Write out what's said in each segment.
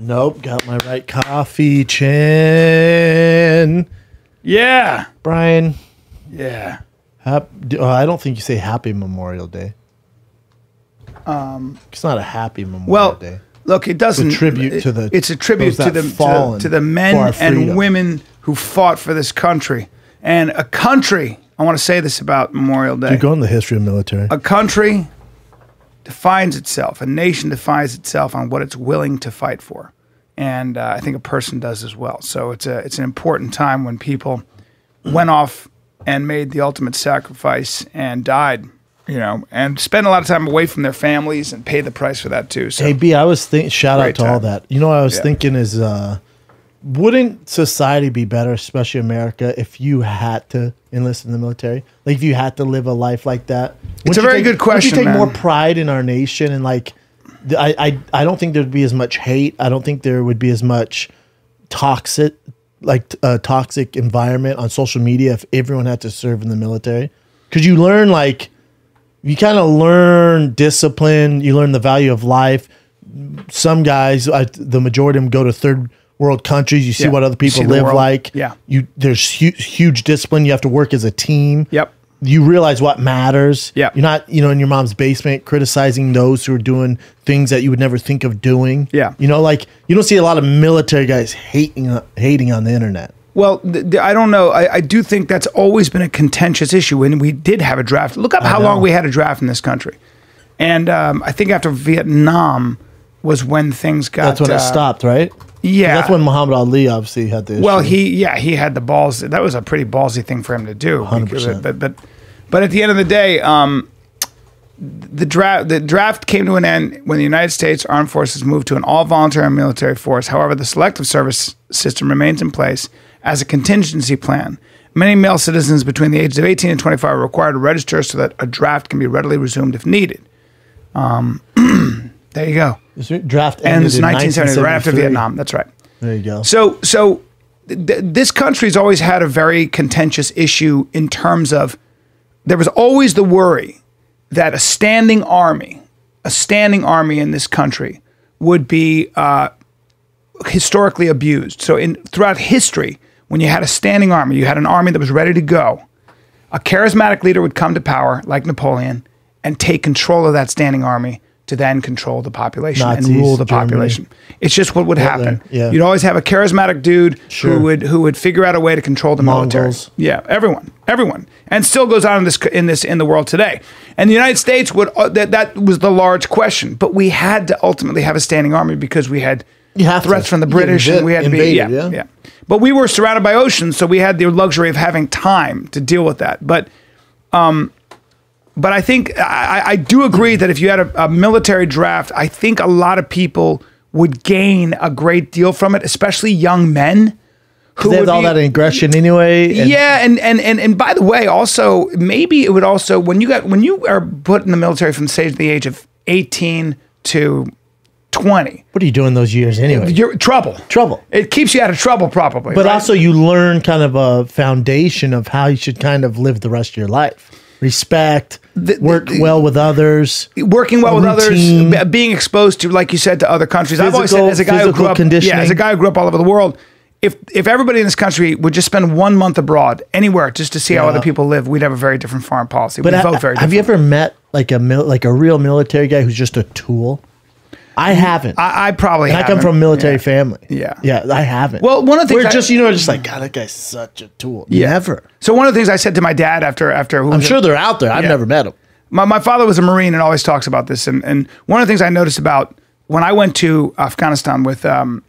Nope, got my right coffee chin. Yeah. Bryan, Yeah. hap- oh, I don't think you say Happy Memorial Day. Um, it's not a Happy Memorial Well, Day. look, it doesn't. It's a tribute to the- It's a tribute to the, to the to the men and women who fought for this country, and a country. I want to say this about Memorial Day. You go in the history of military. a country defines itself, a nation defines itself on what it's willing to fight for, and uh, I think a person does as well. So it's a it's an important time when people went off and made the ultimate sacrifice and died, you know, and spent a lot of time away from their families and pay the price for that too. So Hey B, I was thinking. Shout out to all that. You know, what I was Yeah. thinking is, uh, wouldn't society be better, especially America, if you had to enlist in the military? Like, if you had to live a life like that. Wouldn't a very take- good wouldn't You take more pride in our nation, and like, I, I, I don't think there'd be as much hate. I don't think there would be as much toxic, like a uh, toxic environment on social media if everyone had to serve in the military. Because you learn like you kind of learn discipline. You learn the value of life. Some guys, I, the majority of them, go to third world countries. You see Yeah. what other people live world. like. Yeah. you there's hu- huge discipline. You have to work as a team. Yep. You realize what matters. Yep. You're not, you know, in your mom's basement criticizing those who are doing things that you would never think of doing. Yeah. You know, like you don't see a lot of military guys hating hating on the internet. Well, I don't know. I, I do think that's always been a contentious issue. And we did have a draft. Look up how know. long we had a draft in this country. And um, I think after Vietnam was when things got. That's when uh, it stopped, right? Yeah. That's when Muhammad Ali obviously had the issue. Well, he yeah he had the balls. That was a pretty ballsy thing for him to do. 100%. But but but at the end of the day, um, the draft the draft came to an end when the United States Armed Forces moved to an all voluntary military force. However, the selective service system remains in place as a contingency plan. Many male citizens between the ages of 18 and 25 are required to register so that a draft can be readily resumed if needed. Um, there you go. This draft And ended it's in 1970, right after 1973. Vietnam. That's right. There you go. So, so th- this country's always had a very contentious issue in terms of there was always the worry that a standing army, a standing army in this country, would be uh, historically abused. So, in throughout history, when you had a standing army, you had an army that was ready to go. A charismatic leader would come to power, like Napoleon, and take control of that standing army to then control the population Nazis, and rule the Germany. population. It's just what would happen. yeah. You'd always have a charismatic dude Sure. who would who would figure out a way to control the military. Yeah, everyone, everyone, and still goes on in this in this in the world today. And the United States would uh, that that was the large question, but we had to ultimately have a standing army because we had threats to. from the British, and we had to be yeah, yeah? yeah. But we were surrounded by oceans, so we had the luxury of having time to deal with that. But um, but I think I, I do agree that if you had a, a military draft, I think a lot of people would gain a great deal from it, especially young men. Who have all be- that aggression anyway. and- yeah, and, and and and by the way, also maybe it would also when you got when you are put in the military from say the age of eighteen to twenty, What are you doing those years anyway? you're trouble. Trouble. It keeps you out of trouble, probably. But right? also, you learn kind of a foundation of how you should kind of live the rest of your life. Respect, The- work well with others. working well with others, routine. b- being exposed to, like you said, to other countries. I've always said, as a guy who grew physical up, yeah, as a guy who grew up all over the world, if if everybody in this country would just spend one month abroad anywhere just to see how other people live, we'd have a very different foreign policy. But We'd ha- vote very have you ever met like a mil- like a real military guy who's just a tool? I haven't. I, I probably. I come haven't. from a military Yeah. family. Yeah. yeah, I haven't. Well, one of the things we're I- just you know just like God, that guy's such a tool. Yeah. Never. So one of the things I said to my dad after after who I'm sure they're out there. I've Yeah. never met them. my, my father was a Marine and always talks about this. And, and one of the things I noticed about when I went to Afghanistan with um,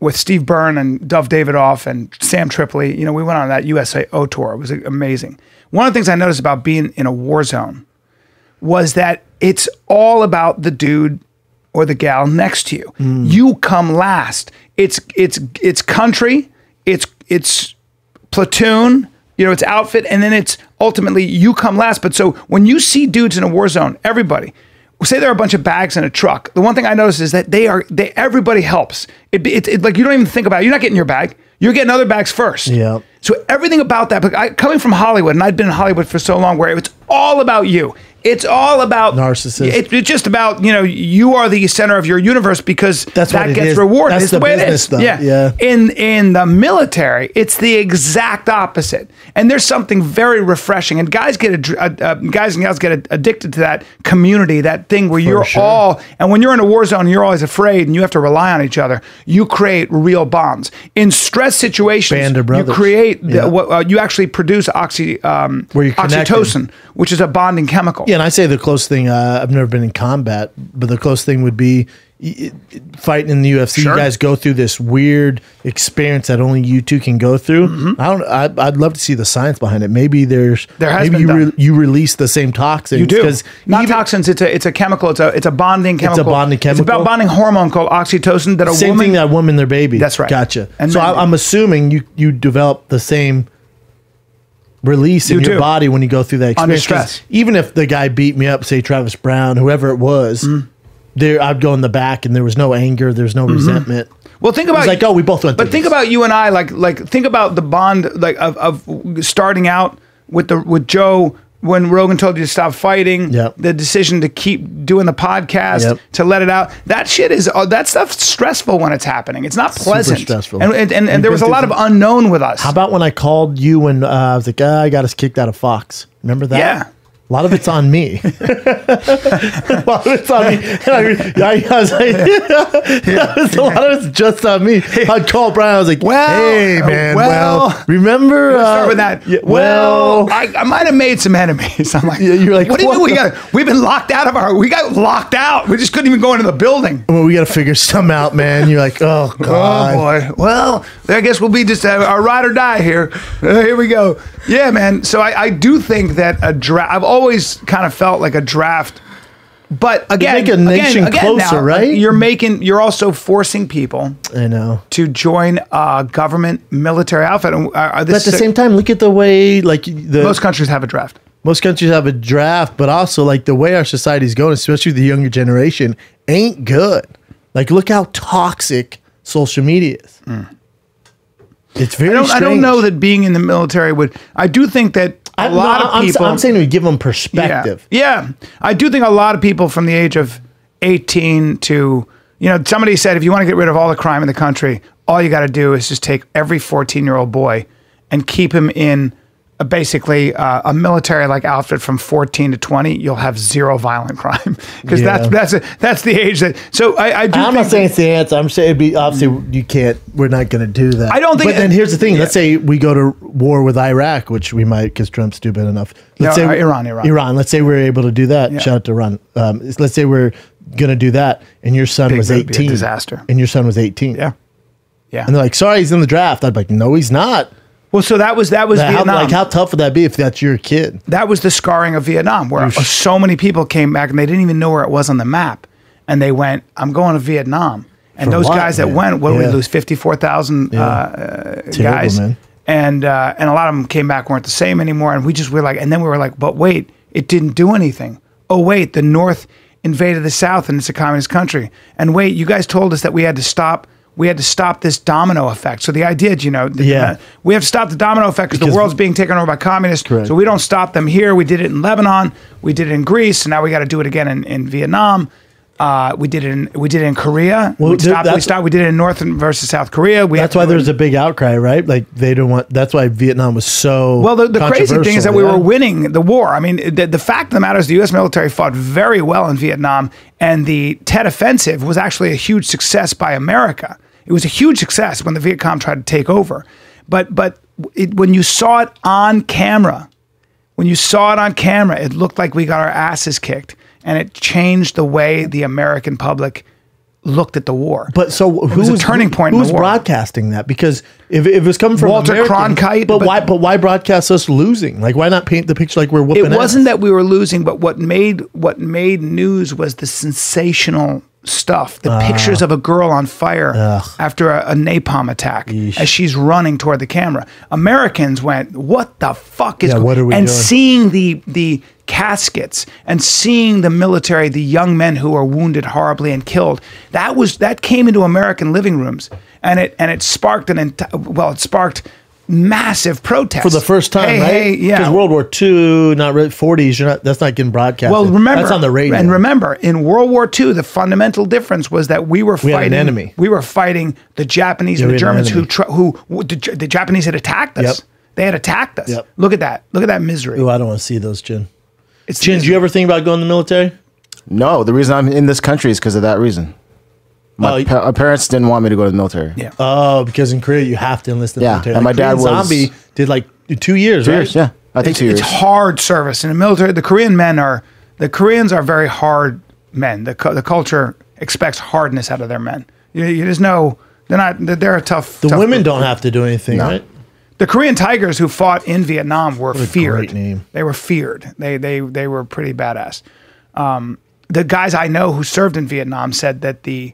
with Steve Byrne and Dov Davidoff and Sam Tripoli, you know, we went on that USAO tour. It was amazing. One of the things I noticed about being in a war zone was that it's all about the dude or the gal next to you. Mm. You come last. It's it's it's country. It's it's platoon, you know, it's outfit, and then it's ultimately you come last. But so when you see dudes in a war zone, everybody, say there are a bunch of bags in a truck. The one thing I notice is that they are they everybody helps. It, it, it like you don't even think about it. You're not getting your bag. You're getting other bags first. Yeah. So everything about that, but I, coming from Hollywood, and I'd been in Hollywood for so long, where it's all about you. It's all about Narcissist. It, it's just about you know you are the center of your universe because That's that gets is. rewarded. That's it's the the, way it is. stuff. Yeah. Yeah. In in the military, it's the exact opposite. And there's something very refreshing. And guys get ad- uh, uh, guys and gals get ad- addicted to that community, that thing where you're sure. all. And when you're in a war zone, you're always afraid, and you have to rely on each other. You create real bonds in stress situations. You create the, Yeah. what, uh, you actually produce oxy um, Where you're connected. oxytocin, which is a bonding chemical. Yeah, and I say the closest thing. Uh, I've never been in combat, but the closest thing would be fighting in the UFC. Sure. You guys go through this weird experience that only you two can go through. Mm-hmm. I don't. I, I'd love to see the science behind it. Maybe there's. There has maybe you done. you release the same toxins. You do because not toxins. It's a it's a chemical. It's a it's a bonding chemical. It's a bonding chemical. It's about bonding hormone called oxytocin that a Same woman. thing that woman their baby. That's right. Gotcha. And so I, I'm assuming you you develop the same release in You your do. body when you go through that Under stress. Even if the guy beat me up, say Travis Browne, whoever it was, Mm-hmm. there I'd go in the back and there was no anger, there's no resentment. well, think It about like, oh, we both went. But think this. about you and I. Like like think about the bond like of, of starting out with the with Joe when Rogan told you to stop fighting. Yep. The decision to keep doing the podcast Yep. to let it out. That shit is uh, that stuff's stressful when it's happening. It's not pleasant. Super stressful. And and, and, We've there was a lot of unknown with us. How about when I called you when uh, I was like, ah, I got us kicked out of Fox? Remember that? Yeah. A lot of it's on me. a lot of it's on me. I, I, I was like, a lot of it's just on me. I'd call Bryan. I was like, Well, hey, man. Well, well, remember? Uh, start with that. yeah, well, well, I, I might have made some enemies. I'm like, Yeah, you're like, what do you what mean We got we've been locked out of our. We got locked out. We just couldn't even go into the building. well, we got to figure some out, man. You're like, oh, God. Oh boy. Well, I guess we'll be just uh, our ride or die here. Uh, here we go. Yeah, man. So I, I do think that a draft. I've always kind of felt like a draft. But again, make a nation again, again closer, now, right? You're making. You're also forcing people I know. to join a government military outfit. And, uh, uh, But at the same time, look at the way, like, the most countries have a draft. most countries have a draft, but also like the way our society's going, especially the younger generation, ain't good. Like, look how toxic social media is. It's very. I don't, I don't know that being in the military would. I do think that a I, no, lot of I'm, people. I'm saying we give them yeah, perspective. yeah, I do think a lot of people from the age of eighteen to you know somebody said if you want to get rid of all the crime in the country, all you got to do is just take every fourteen year old boy and keep him in. A basically, uh, a military-like outfit from 14 to 20, you'll have zero violent crime because Yeah. that's that's a, that's the age that. So I, I do. I'm not saying it's the answer. I'm saying it'd be obviously you can't. We're not going to do that. I don't think- But then here's the thing. Yeah. Let's say we go to war with Iraq, which we might because Trump's stupid enough. Let's No, say uh, Iran, Iran. Iran. Let's say we're able to do that. Yeah. Shout out to Iran. Um, let's say we're going to do that, and your son Big- was that'd be a 18. disaster. And your son was 18. yeah, yeah. And they're like, "Sorry, he's in the draft." I'd be like, "No, he's not." Well, so that was that was How, Vietnam. like, how tough would that be if that's your kid? that was the scarring of Vietnam, where so many people came back and they didn't even know where it was on the map, and they went, "I'm going to Vietnam." And For those what, guys that man? went, what did Yeah. we lose? Fifty four thousand uh, guys, man. and uh, and a lot of them came back weren't the same anymore. And we just were like, and then we were like, but wait, it didn't do anything. Oh wait, the North invaded the South, and it's a communist country. And wait, you guys told us that we had to stop. We had to stop this domino effect. So the idea, you know, Yeah. uh, we have to stop the domino effect because the world's being taken over by communists. Correct. So we don't stop them here. We did it in Lebanon. We did it in Greece. And now we got to do it again in, in Vietnam. Uh, we did it in we did it in Korea. Well, we stopped. We stopped. We did it in North versus South Korea. We That's why to do it there's a big outcry, right? Like they don't want. That's why Vietnam was so. Well, the, the crazy thing is that we were winning the war. I mean, the, the fact of the matter is the U.S. military fought very well in Vietnam, and the Tet Offensive was actually a huge success by America. It was a huge success when the Viet Cong tried to take over. But but it, when you saw it on camera, when you saw it on camera, it looked like we got our asses kicked, and it changed the way the American public looked at the war. But so who was a turning point in Who's the war. broadcasting that? Because if, if it was coming from Walter American- Cronkite, but, but- why? But why broadcast us losing? Like why not paint the picture like we're whooping? it wasn't ass? that we were losing, but what made what made news was the sensational stuff. The ah. pictures of a girl on fire. Ugh. after a, a napalm attack as she's running toward the camera. Americans went, "What the fuck is?" Yeah, go-" what are we and doing? seeing the the caskets and seeing the military, the young men who are wounded horribly and killed. That was that came into American living rooms, and it and it sparked an enti- well, it sparked massive protest for the first time, Hey, right? hey, yeah. Because World War II, not really, 40s, you're not. That's not getting broadcast. Well, remember that's on the radio. And remember, in World War II, the fundamental difference was that we were We had fighting an enemy. We were fighting the Japanese Yeah, and the had an Germans who enemy. who who- the, the Japanese had attacked us. Yep. They had attacked us. Yep. Look at that. Look at that misery. Oh, I don't want to see those, Chin. It's Chin, do you ever think about going to the military? No, the reason I'm in this country is because of that reason. My Oh, pa- my parents didn't want me to go to the military. Yeah. Oh, because in Korea you have to enlist in the Yeah, military. and my dad Korean was- Zombie did like two years, Two right? years, yeah. I think two years. It's hard service in the military. The Korean men are the Koreans are very hard men. The cu- the culture expects hardness out of their men. You, you just know they're not. They're, they're a tough. The tough women group. don't have to do anything, No. right? The Korean Tigers who fought in Vietnam were a feared. great name. They were feared. They they they were pretty badass. Um, the guys I know who served in Vietnam said that the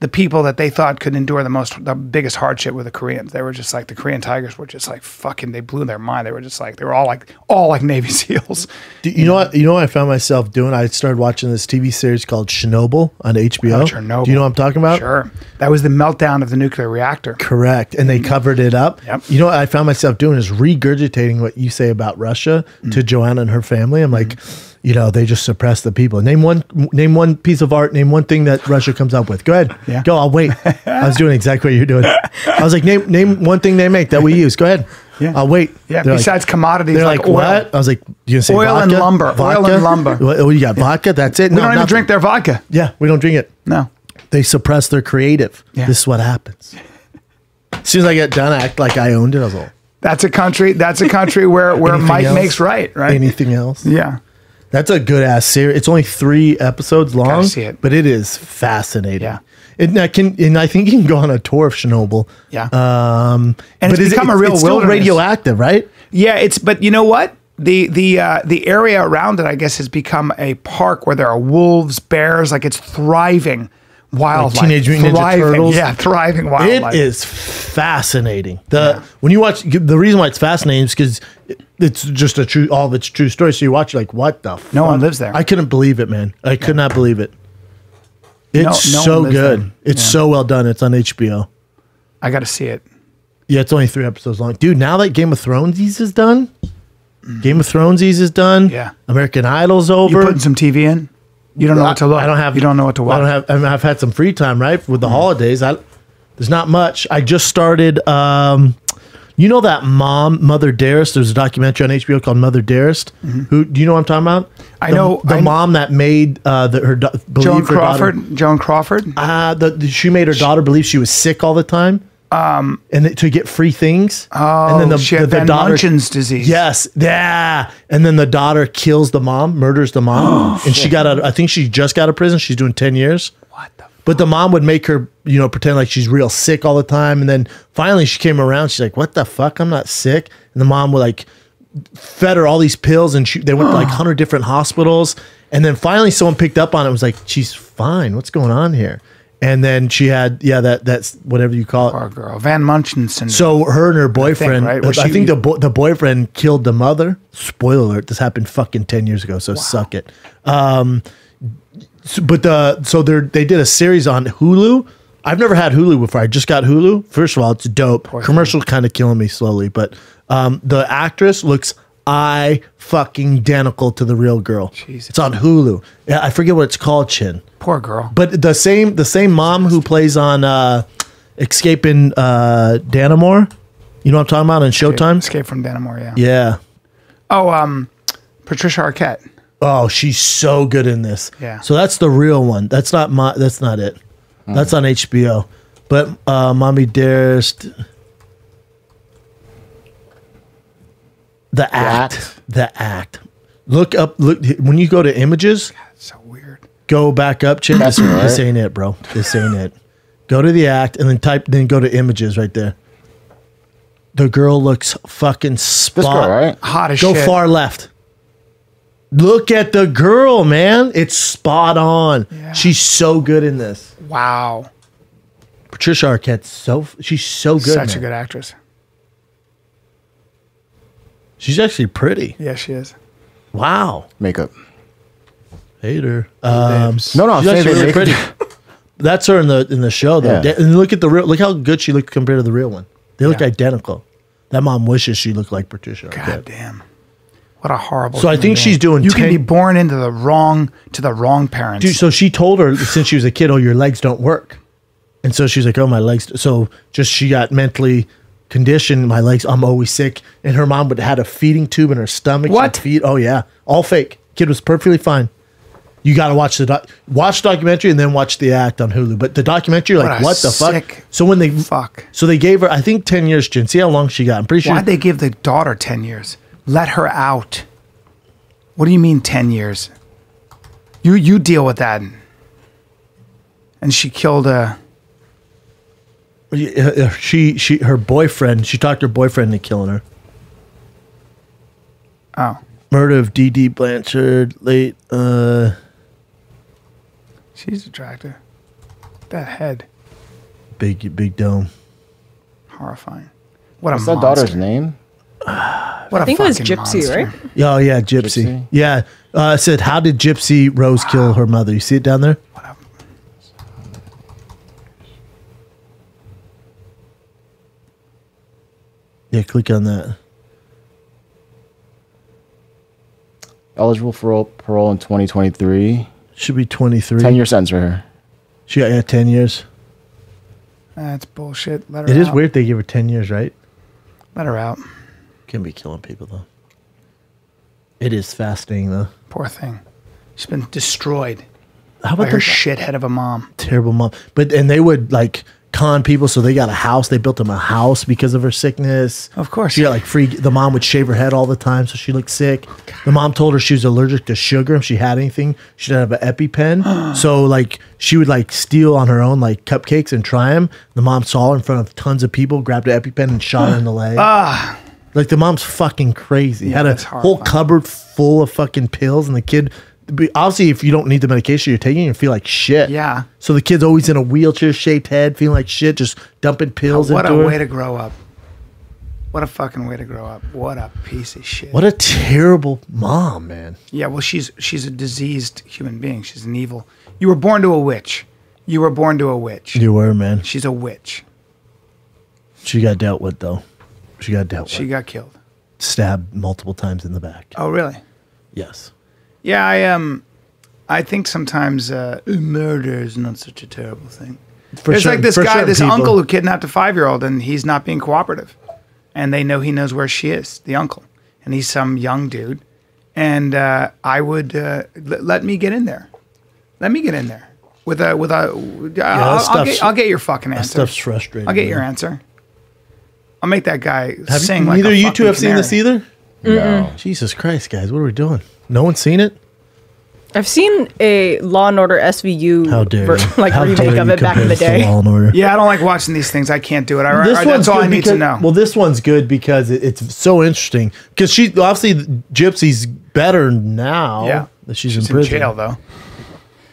the people that they thought could endure the most the biggest hardship were the Koreans. They were just like the Korean Tigers were just like fucking. They blew their mind. They were just like they were all like all like Navy SEAls. Do you know what? You know what I found myself doing? I started watching this TV series called Chernobyl on HBO. Oh, Chernobyl. Do you know what I'm talking about? Sure, that was the meltdown of the nuclear reactor. Correct. And they covered it up. Yep. You know what I found myself doing is regurgitating what you say about Russia Mm. to Joanna and her family. I'm like, you know, they just suppress the people. Name one name one piece of art, name one thing that Russia comes up with. Go ahead. Yeah. Go, I'll wait. I was doing exactly what you're doing. I was like, name name one thing they make that we use. Go ahead. Yeah. I'll wait. Yeah, They're like- besides commodities they're like like, oil. what? I was like, you say Oil and vodka? lumber. Oil and lumber. What, oh, what, you got? Vodka? That's it? We don't even drink their vodka. Yeah, we don't drink it No. they suppress their creative. Yeah. This is what happens. As soon as I get done, I act like I owned it. I was like, That's a country. That's a country where where else? makes right. Right. anything else? Yeah. That's a good ass series. It's only three episodes long, see it. but it is fascinating. Yeah. It, and I can, and I think you can go on a tour of Chernobyl. Yeah. Um, And it's is it- become a real it's still radioactive, right? Yeah, it's but you know what? The the uh, the area around it, I guess, has become a park where there are wolves, bears, like it's thriving wildlife. Teenage Mutant Ninja thriving, Turtles? Yeah, thriving It wildlife. is fascinating. The when you watch the reason why it's fascinating is because it's just a true all of its true story. So you watch like what the No one lives there. I couldn't believe it, man. I could not believe it. It's no one so good. there. It's Yeah. so well done. It's on HBO. I got to see it. Yeah, it's only three episodes long. Dude, now that Game of Thrones is done, Game of Thrones is done. Yeah. American Idol's You over. putting some TV in? You don't know what to look. I don't have. You don't know what to watch. I don't have. I mean, I've had some free time, right, with the holidays. I there's not much. I just started. Um, you know that mom, Mother Dearest. There's a documentary on HBO called Mother Dearest. Who do you know what I'm talking about? Mm-hmm. I The- know- the I- mom that made uh, the, her do- believe Joan her daughter- Crawford. Joan Crawford. uh, the, the- she made her daughter believe she was sick all the time. Um, and th- to get free things. Oh, and she had Van Munchen's disease. Yes, yeah. And then the daughter kills the mom, murders the mom, and she got out. I think she just got out of prison. She's doing ten years. What the? But the mom would make her, you know, pretend like she's real sick all the time. And then finally she came around. She's like, what the fuck? I'm not sick. And the mom would like fed her all these pills and she, they went to like 100 different hospitals. And then finally someone picked up on it and was like, she's fine. What's going on here? And then she had, yeah, that that's whatever you call it. Poor girl. Van Munchen syndrome. So her and her boyfriend, right? I think, the bo- the boyfriend killed the mother. Spoiler alert: this happened fucking ten years ago. So suck it. Um, so- but the so they they did a series on Hulu. I've never had Hulu before. I just got Hulu. First of all, it's dope. Commercial kind of killing me slowly, but um, the actress looks I fucking identical to the real girl. Jesus. It's on Hulu. Yeah, I forget what it's called. Chin. Poor girl. But the same the same mom who plays on uh, Escaping uh, Dannemora, you know what I'm talking about on Showtime? Escape from Dannemora, Yeah. Yeah. Oh, um, Patricia Arquette. Oh, she's so good in this. Yeah. So that's the real one. That's not my. That's not it. That's on HBO. But uh, Mommy Dearest, the act, Act. the act. Look up. Look when you go to images. It's so weird. go back up, Chin. This, That's all right. this ain't it, bro. This ain't it. Go to the act and then type, then go to images right there. The girl looks fucking spot. This girl, right? Hot as Go shit. far left. Look at the girl, man. It's spot on. Yeah. She's so good in this. Wow. Patricia Arquette's so she's so good. Such a good actress. She's actually pretty. Yeah, she is. Wow. Makeup. Hater. Um, No, no, she's actually really pretty. That's her in the in the show though. Yeah. And look at the real. Look how good she looked compared to the real one. They look Yeah. identical. That mom wishes she looked like Patricia. God Arquette. damn. What a horrible. So I human think she's doing You can be born into the wrong to the wrong parents. Dude, so she told her since she was a kid, "Oh, your legs don't work," and so she's like, "Oh, my legs." So just she got mentally conditioned. My legs, I'm always sick, and her mom would had a feeding tube in her stomach. What? Feed? Oh yeah, all fake. Kid was perfectly fine. You got to watch the doc- watch the documentary and then watch the act on Hulu. But the documentary, like, What what the fuck? So when they fuck. so they gave her, I think ten years. Jen, see how long she got. I'm pretty sure. Why'd they give the daughter 10 years? Let her out. What do you mean 10 years? You you deal with that. And she killed a she she her boyfriend. She talked her boyfriend into killing her. oh, Murder of Dee Dee Blanchard, late. uh she's attractive. That head, Big big dome. horrifying. What a What's that monster. daughter's name? What I think it was Gypsy, monster. right? Oh yeah, Gypsy. Gypsy? Yeah. Uh, it said, "How did Gypsy Rose kill her mother?" You see it down there. What a- Yeah, click on that. Eligible for parole, parole in 2023. Should be twenty three. 10 year sentence for her. She got yeah, ten years. That's bullshit. Let her It is out. weird they give her ten years, right? Let her out. Can be killing people though. It is fascinating though. Poor thing. She's been destroyed How by about her the shithead of a mom. terrible mom? But and they would like con people, so they got a house. They built them a house because of her sickness. Of course. She got like free. The mom would shave her head all the time, so she looked sick. The mom told her she was allergic to sugar. If she had anything, she'd have an EpiPen. so like she would like steal on her own like cupcakes and try them. The mom saw her in front of tons of people, grabbed an EpiPen and shot her in the leg. Ah, like the mom's fucking crazy. Had a whole cupboard full of fucking pills, and the kid. Be- Obviously, if you don't need the medication you're taking, you feel like shit. Yeah. So the kid's always in a wheelchair shaped head, feeling like shit, just dumping pills what a way to grow up. What a fucking way to grow up. What a piece of shit. What a terrible mom, man. Yeah, well, she's she's a diseased human being. She's an evil. You were born to a witch. You were born to a witch. You were, man. She's a witch. She got dealt with, though. She got dealt She with. She got killed. Stabbed multiple times in the back. Oh, really? Yes. Yeah, I um, I think sometimes uh, murder is not such a terrible thing. For It's certain- like this for guy, this people- uncle who kidnapped a five-year-old, and he's not being cooperative, and they know he knows where she is, the uncle, and he's some young dude, and uh, I would uh, l- let me get in there, let me get in there with a with a. I'll, I'll, get, I'll get your fucking answer. That answer. stuff's frustrating. I'll get man. your answer. I'll make that guy Have sing you, like neither a you two fucking have seen this either? No. Jesus Christ, guys, what are we doing? No one's seen it? I've seen a Law and Order SVU How dare ver- you. like How remake dare of you it back in the this to day. Law and Order. Yeah, I don't like watching these things. I can't do it. I, This I, one's that's all good I need because, to know. Well, this one's good because it, it's so interesting. Because she obviously Gypsy's better now. yeah, that she's, she's in prison. jail though.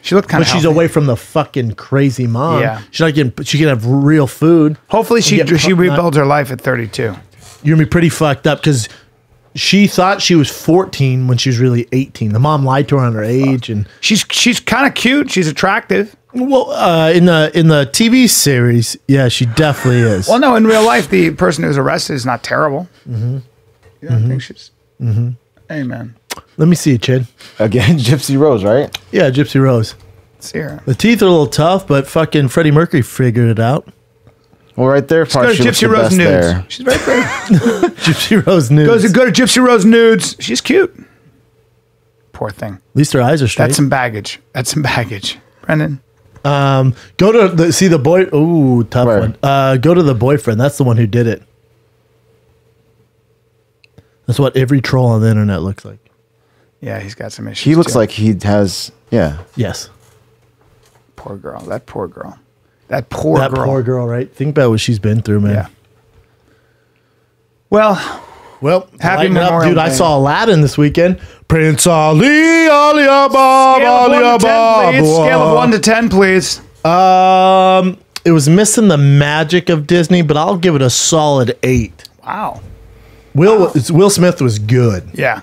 She looked kind But of. she's away from the fucking crazy mom. Yeah. she's not getting. She can have real food. Hopefully, she get she rebuilds her life at 32. You're gonna be pretty fucked up because she thought she was 14 when she was really 18. The mom lied to her on her age, and She's she's kind of cute. She's attractive. well, uh, in the in the TV series, yeah, she definitely is. Well, no, in real life, the person who's arrested is not terrible. Mm-hmm. You don't think she's? Mm-hmm. Amen. Let me see it, Chid. Again, Gypsy Rose, right? Yeah, Gypsy Rose. See her. The teeth are a little tough, but fucking Freddie Mercury figured it out. Well, right there, Go to Gypsy Rose best Nudes. there. She's very pretty. Gypsy Rose news. Goes to go to Gypsy Rose Nudes. She's cute. Poor thing. At least her eyes are straight. That's some baggage. That's some baggage. Brendan. Um, go to the see the boy. Ooh, tough Where? one. Uh, go to the boyfriend. That's the one who did it. That's what every troll on the internet looks like. Yeah, he's got some issues. He looks too. like he has, yeah. Yes, poor girl. That poor girl. That poor that girl. poor girl. Right? Think about what she's been through, man. Yeah. Well, Well, Happy lighten up, Memorial dude. I saw Aladdin this weekend. Prince Ali, Ali Abab, Ali one to 10, Abab. scale of one to ten, please. Um, it was missing the magic of Disney, but I'll give it a solid eight. Wow. Will Will Smith was good. Yeah.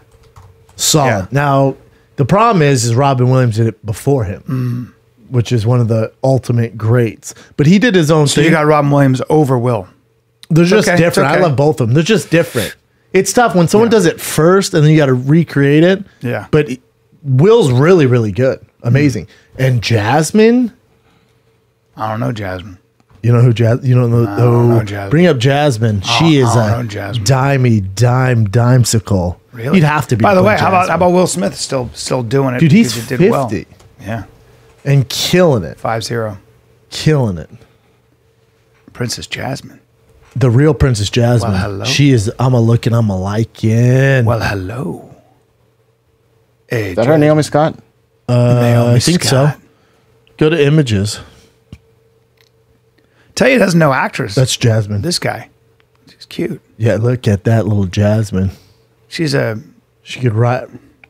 solid. Yeah. Now, the problem is, is Robin Williams did it before him, which is one of the ultimate greats. But he did his own So thing. you got Robin Williams over Will. They're just okay, different. I love both of them. They're just different. It's tough when someone does it first and then you got to recreate it. Yeah. But Will's really, really good. Amazing. Mm-hmm. And Jasmine, I don't know, Jasmine. you know who Jas? You don't know? don't oh, know Jasmine. Bring up Jasmine. Oh, she is a Jasmine. dimey dime dimesicle. Really? You'd have to be. By the way, how about how about Will Smith still still doing it? dude? He's he fifty well. Yeah, and killing it, five zero. killing it. Princess Jasmine. The real Princess Jasmine. Well, hello. She is. I'm a looking. I'm a liking. Well, hello. Hey, Is that her, Naomi Scott? Uh, I think so. Go to images. Tell you, doesn't know actress. That's Jasmine. this guy. She's cute. Yeah, look at that little Jasmine. She's a She could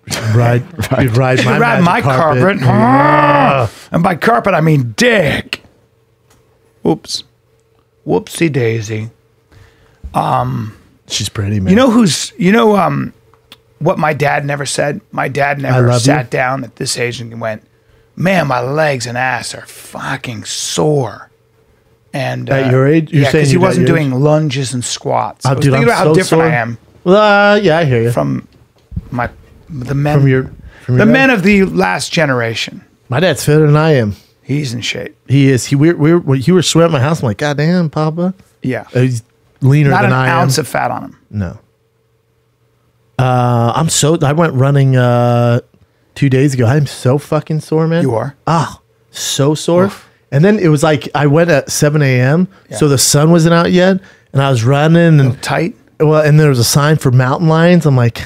ride, ride, ride my, ride my carpet. Ah! And by carpet, I mean dick. Oops. Whoopsie daisy. Um, She's pretty, man. You know who's you know um what my dad never said? My dad never sat you. down at this age and went, Man, my legs and ass are fucking sore. And At uh, your age? You're yeah, because he wasn't doing lunges and squats. I Oh, was dude, thinking I'm about how so different I sore. am Well, uh, yeah, I hear you. from my the men From your, from the your men of the last generation. My dad's fitter than I am. He's in shape. He is. He we we he was sweating at my house. I'm like, God damn, Papa. Yeah. Uh, He's leaner Not than an I ounce am. of fat on him. no. Uh, I'm so. I went running uh two days ago. I'm so fucking sore, man. You are. Ah, so sore. And then it was like I went at 7 a.m. So the sun wasn't out yet, and I was running and Tight. well, and there was a sign for mountain lions. I'm like,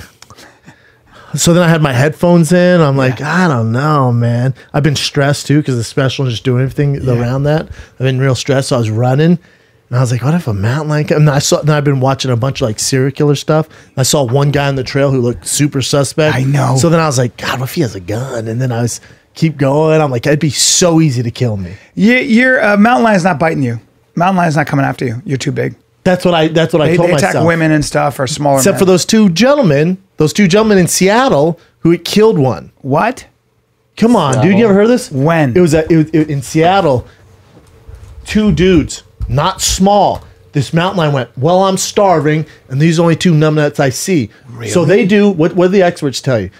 so then I had my headphones in. I'm like, I don't know, man. I've been stressed too because the special and just doing everything around that. I've been real stressed. So I was running, and I was like, what if a mountain lion? Come? And I saw. Then I've been watching a bunch of like serial killer stuff. I saw one guy on the trail who looked super suspect. I know. So then I was like, God, what if he has a gun? And then I was keep going. I'm like, it'd be so easy to kill me. You, you're uh, mountain lion's not biting you. Mountain lion's not coming after you. You're too big. That's what I. That's what I They, told they attack myself. women and stuff or smaller. Except men. for those two gentlemen, those two gentlemen in Seattle who had killed one. What? Come on, dude. You ever heard of this? When? It was, a, it was it- in Seattle. Two dudes, not small. This mountain lion went, Well, I'm starving, and these are only two numbnuts I see. So they do what, what do the experts tell you?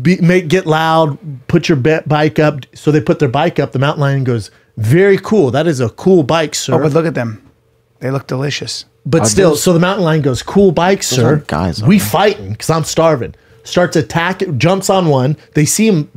Be, make Get loud, put your ba- bike up. So they put their bike up. The mountain lion goes, Very cool. That is a cool bike, sir. Oh, but look at them. They look delicious. But Are still, those- so the mountain lion goes, "Cool bike, sir. aren't guys, are we they? fighting because I'm starving." Starts attacking, jumps on one. They see him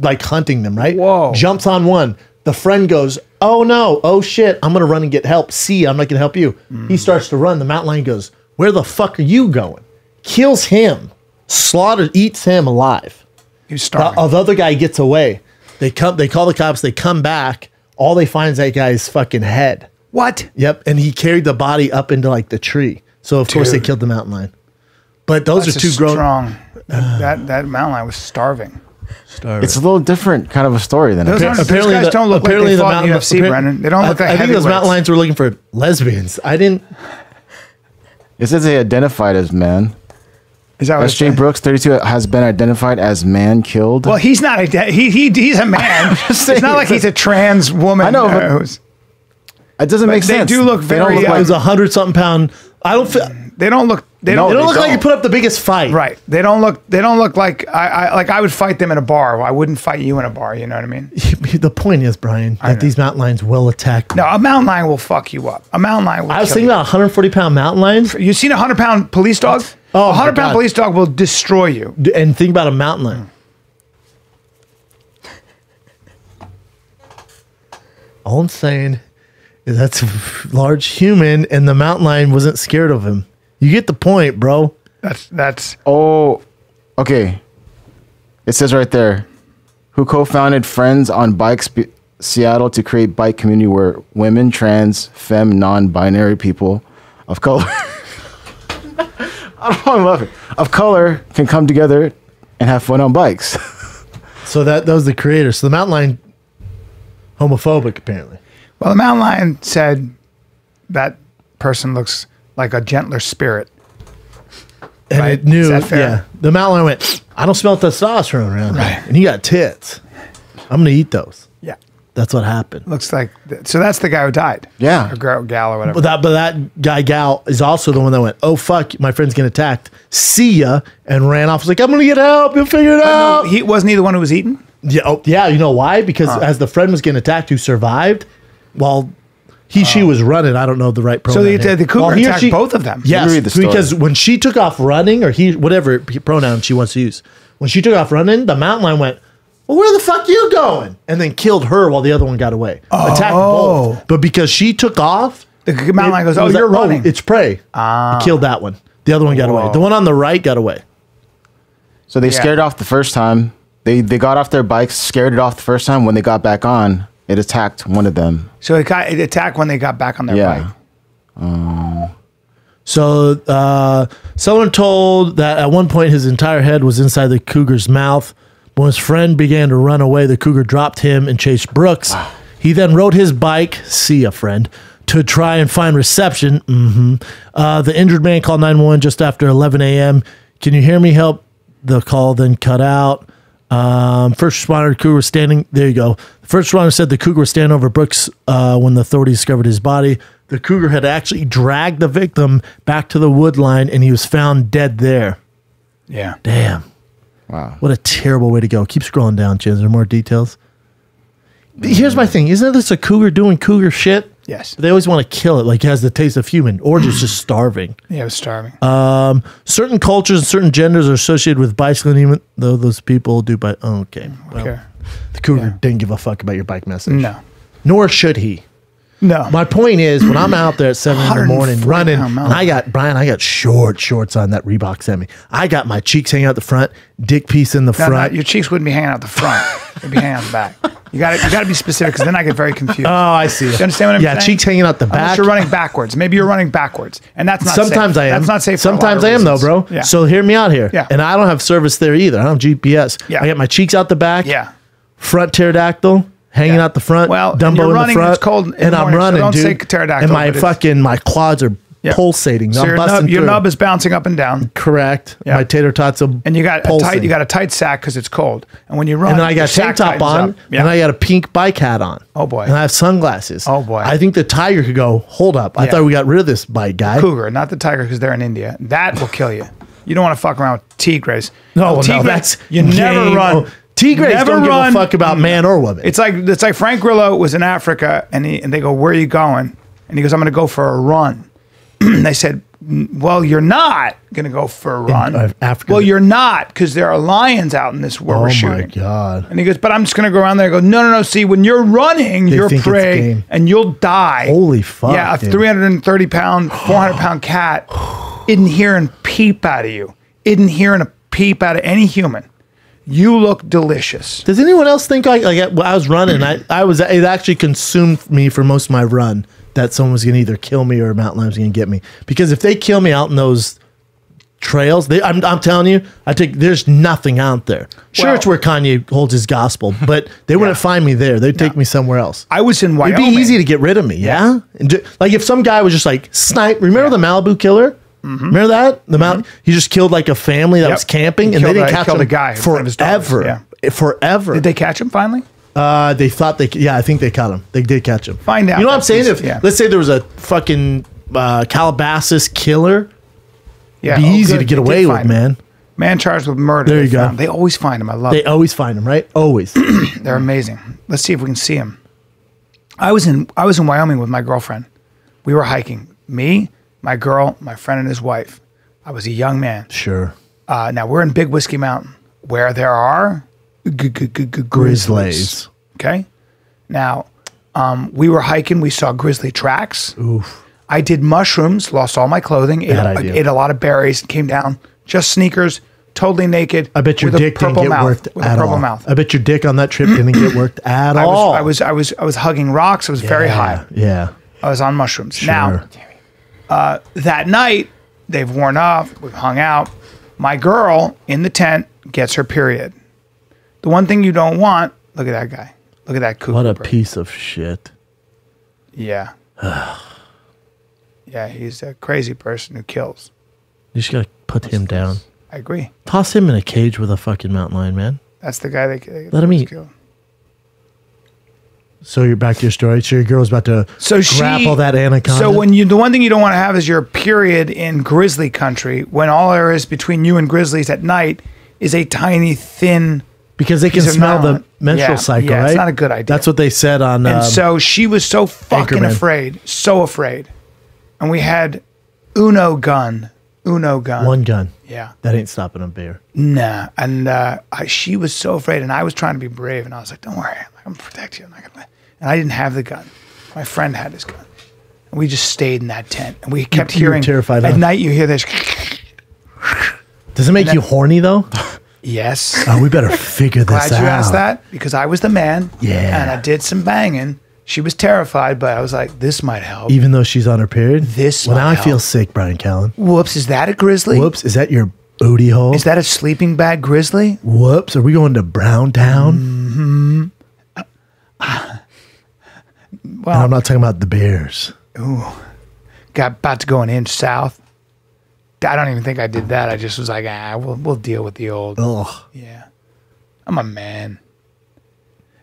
like hunting them, right? Whoa. Jumps on one. The friend goes, "Oh no! Oh shit! I'm gonna run and get help. See, I'm not gonna help you." Mm. He starts to run. The mountain lion goes, "Where the fuck are you going?" Kills him, slaughters, eats him alive. He's The, starving. uh, the other guy gets away. They come. They call the cops. They come back. All they find is that guy's fucking head. What? Yep, and he carried the body up into like the tree. So of course they killed the mountain lion. But those That's are two grown. strong. That, that that mountain lion was starving. Starving. It's a little different kind of a story than Those it aren't- those guys the- don't look like apparently they the fought in mountain- UFC, appar- Brennan. They don't look I, like I think those mountain heavyweights. lions were looking for lesbians. I didn't. It says they identified as man. Is that what it's S.J. Brooks, 32, has been identified as man killed. Well, he's not a de- he, he he's a man. it's not like he's a trans woman. I know, but- uh, who's- it doesn't make they sense. do look They don't very, look uh, It was a hundred something pound. I don't feel. they don't look. They No, don't. They don't look like you put up the biggest fight. Right. They don't look. They don't look like I, I. Like I would fight them in a bar. I wouldn't fight you in a bar. You know what I mean? The point is, Bryan, that these mountain lions will attack. No, a mountain lion will fuck you up. A mountain lion will. I was kill thinking you. about 140 pound mountain lions, You seen a hundred pound police dog? Oh, a my hundred pound police dog will destroy you. and think about a mountain lion. All I'm saying that's a large human, and the mountain lion wasn't scared of him. You get the point, bro. That's that's. Oh, okay. It says right there, who co-founded Friends on Bikes Be- Seattle to create bike community where women, trans, femme, non-binary people of color. I don't love it. Of color can come together and have fun on bikes. So that, that was the creator. So the mountain lion, homophobic apparently. Well, the mountain lion said that person looks like a gentler spirit. And Right. it knew, Is that fair? yeah. The mountain lion went, I don't smell testosterone around Right. here. And he got tits. I'm going to eat those. Yeah. That's what happened. Looks like th- so. That's the guy who died. Yeah. or gal, gal or whatever. But that, but that guy gal is also the one that went, "Oh fuck, my friend's getting attacked." See ya, and ran off. Was like, "I'm gonna get help. You'll figure it out." No, he wasn't he the one who was eaten. Yeah, oh, yeah. You know why? Because as the friend was getting attacked, who survived, while he she oh. was running. I don't know the right pronoun. the- here. the cougar While he or attacked both of them. Let Yes, read the story. because when she took off running, or he whatever pronoun she wants to use, when she took off running, the mountain lion went. Well, where the fuck you going? And then killed her while the other one got away. Oh. Attacked Oh. both. But because she took off, The mountain lion goes, "Oh, you're like, oh, running." it's prey. It ah. killed that one. The other one got away. The one on the right got away. So they Yeah. scared off the first time. They they got off their bikes, scared it off the first time. When they got back on, it attacked one of them. so it got it attacked when they got back on their Yeah. bike. So uh, someone told that at one point his entire head was inside the cougar's mouth. When his friend began to run away, the cougar dropped him and chased Brooks. He then rode his bike, see a friend, to try and find reception. hmm Uh, the injured man called 911 just after 11 a.m. Can you hear me? Help. The call then cut out. Um, first responder cougar was standing. There you go. The first responder said the cougar was standing over Brooks uh, when the authorities discovered his body. The cougar had actually dragged the victim back to the wood line, and he was found dead there. Yeah. Damn, Wow. what a terrible way to go. Keep scrolling down, Chins. Are there more details? Here's my thing: isn't this a cougar doing cougar shit? Yes. They always want to kill it, like it has the taste of human, or just just starving. Yeah, it was starving. Um, certain cultures and certain genders are associated with bicycling, even though those people do bike. Oh, okay, well, Okay. the cougar Yeah. didn't give a fuck about your bike message. No. nor should he. No. My point is, when I'm out there at seven in the morning running, and. I got Bryan, I got short shorts on that Reebok sent me. I got my cheeks hanging out the front, dick piece in the No, no, front. your cheeks wouldn't be hanging out the front. They'd be hanging out the back. You got to you got to be specific because then I get very confused. oh, I see. you understand what I'm yeah, saying? cheeks hanging out the Unless back. you're running backwards. Maybe you're running backwards, and that's not. Sometimes safe. I am. That's not safe. for a lot Sometimes I am though, bro. Yeah. So hear me out here. Yeah. And I don't have service there either. I don't have GPS. Yeah. I got my cheeks out the back. yeah. Front pterodactyl hanging Yeah. out the front. Well, Dumbo in running, the front. it's cold and I'm morning, so running, don't dude. say pterodactyl, and my fucking my quads are Yeah. pulsating. So I'm your nub, your nub is bouncing up and down, correct. Yeah. My tater tots are and you got a pulsing. tight. You got a tight sack because it's cold, and when you run, and then I got a tank top on. Yeah. and I got a pink bike hat on. Oh, boy. And I have sunglasses. Oh, boy. I think the tiger could go. Hold up! I thought we got rid of this bike guy. cougar, not the tiger, because they're in India. That will kill you. You don't want to fuck around with tigres. No, oh, no, tigres, that's you never run. Tigres never don't run. give a fuck about man or woman. It's like it's like Frank Grillo was in Africa, and he, and they go, "Where are you going?" And he goes, "I'm going to go for a run." and they said, "Well, you're not going to go for a run." uh, Africa. Well, you're not because there are lions out in this where oh we're my god! And he goes, "But I'm just going to go around there." and go, "No, no, no. See, when you're running, you're think it's prey, game. and you'll die." Holy fuck! yeah, a dude. 330 pound, 400 pound cat isn't hearing peep out of you. Isn't hearing a peep out of any human. You look delicious. Does anyone else think like like when I was running? I I was it actually consumed me for most of my run that someone was going to either kill me or mountain lion was going to get me because if they kill me out in those trails, they I'm, I'm telling you, I think there's nothing out there. Sure, Well- it's where Kanye holds his gospel, but they wouldn't find me there. They'd take me somewhere else. I was in It'd be easy to get rid of me, yeah. And do, like if some guy was just like snipe. Remember the Malibu killer? Remember that the Mount? He just killed like a family that Mm-hmm. Yep. was camping, He and they didn't a- catch him a guy, his daughters, forever. Forever. Did they catch him finally? Uh, they thought they. Yeah, I think they caught him. They did catch him. Find out You know what I'm saying? If yeah. let's say there was a fucking uh, Calabasas killer, Yeah, be oh, easy good. to get They away with, him. man. Man charged with murder. There they you go. found. They always find him. I love. They it. always find him, right? Always. They're amazing. Let's see if we can see him. I was in I was in Wyoming with my girlfriend. We were hiking. Me, my girl, my friend, and his wife. I was a young man. sure. Uh, now we're in Big Whiskey Mountain, where there are grizzlies. Okay. Now, um, we were hiking. We saw grizzly tracks. Oof. I did mushrooms, lost all my clothing, ate, Bad a- idea. ate a lot of berries, came down, just sneakers, totally naked. I bet your dick didn't get mouth, worked with at a purple all. mouth. I bet your dick on that trip didn't get worked at I all. was, I was, I was, I was hugging rocks. I was very high. Yeah. I was on mushrooms. Sure. Now, Uh, that night, they've worn off. We've hung out. My girl in the tent gets her period. The one thing you don't want. Look at that guy. Look at that cougar. what a bird. piece of shit. Yeah. yeah, he's a crazy person who kills. You just gotta put him down. I agree. Toss him in a cage with a fucking mountain lion, man. That's the guy that Let him eat. Killed. So you're back to your story. So your girl's about to So she grapple that anaconda. So when you the one thing you don't want to have is your period in grizzly country when all there is between you and grizzlies at night is a tiny thin because they can smell the menstrual Yeah, cycle, yeah, right? it's not a good idea. That's what they said on. And um, so she was so fucking Anchorman. afraid, so afraid. And we had Uno gun, Uno gun. one gun. Yeah. That ain't stopping a bear. Nah. And uh, I, she was so afraid, and I was trying to be brave, and I was like, "Don't worry, I'm gonna protect you. I'm not gonna." And I didn't have the gun. My friend had his gun, and we just stayed in that tent, and we kept you hearing. terrified, At huh? night, you hear this. Does it make then- you horny though? Yes. Oh, we better figure this out. Glad you asked that because I was the man. Yeah. And I did some banging. She was terrified, but I was like, "This might help." Even though she's on her period. This Well, now I feel sick, Bryan Callen. Whoops! Is that a grizzly? Whoops, is that your booty hole? Is that a sleeping bag grizzly? Whoops, are we going to Brown Town? Hmm. Well, And I'm not talking about the Bears. Ooh, got about to go an inch south. I don't even think I did that. I just was like, ah, we'll we'll deal with the old. Ugh. Yeah, I'm a man.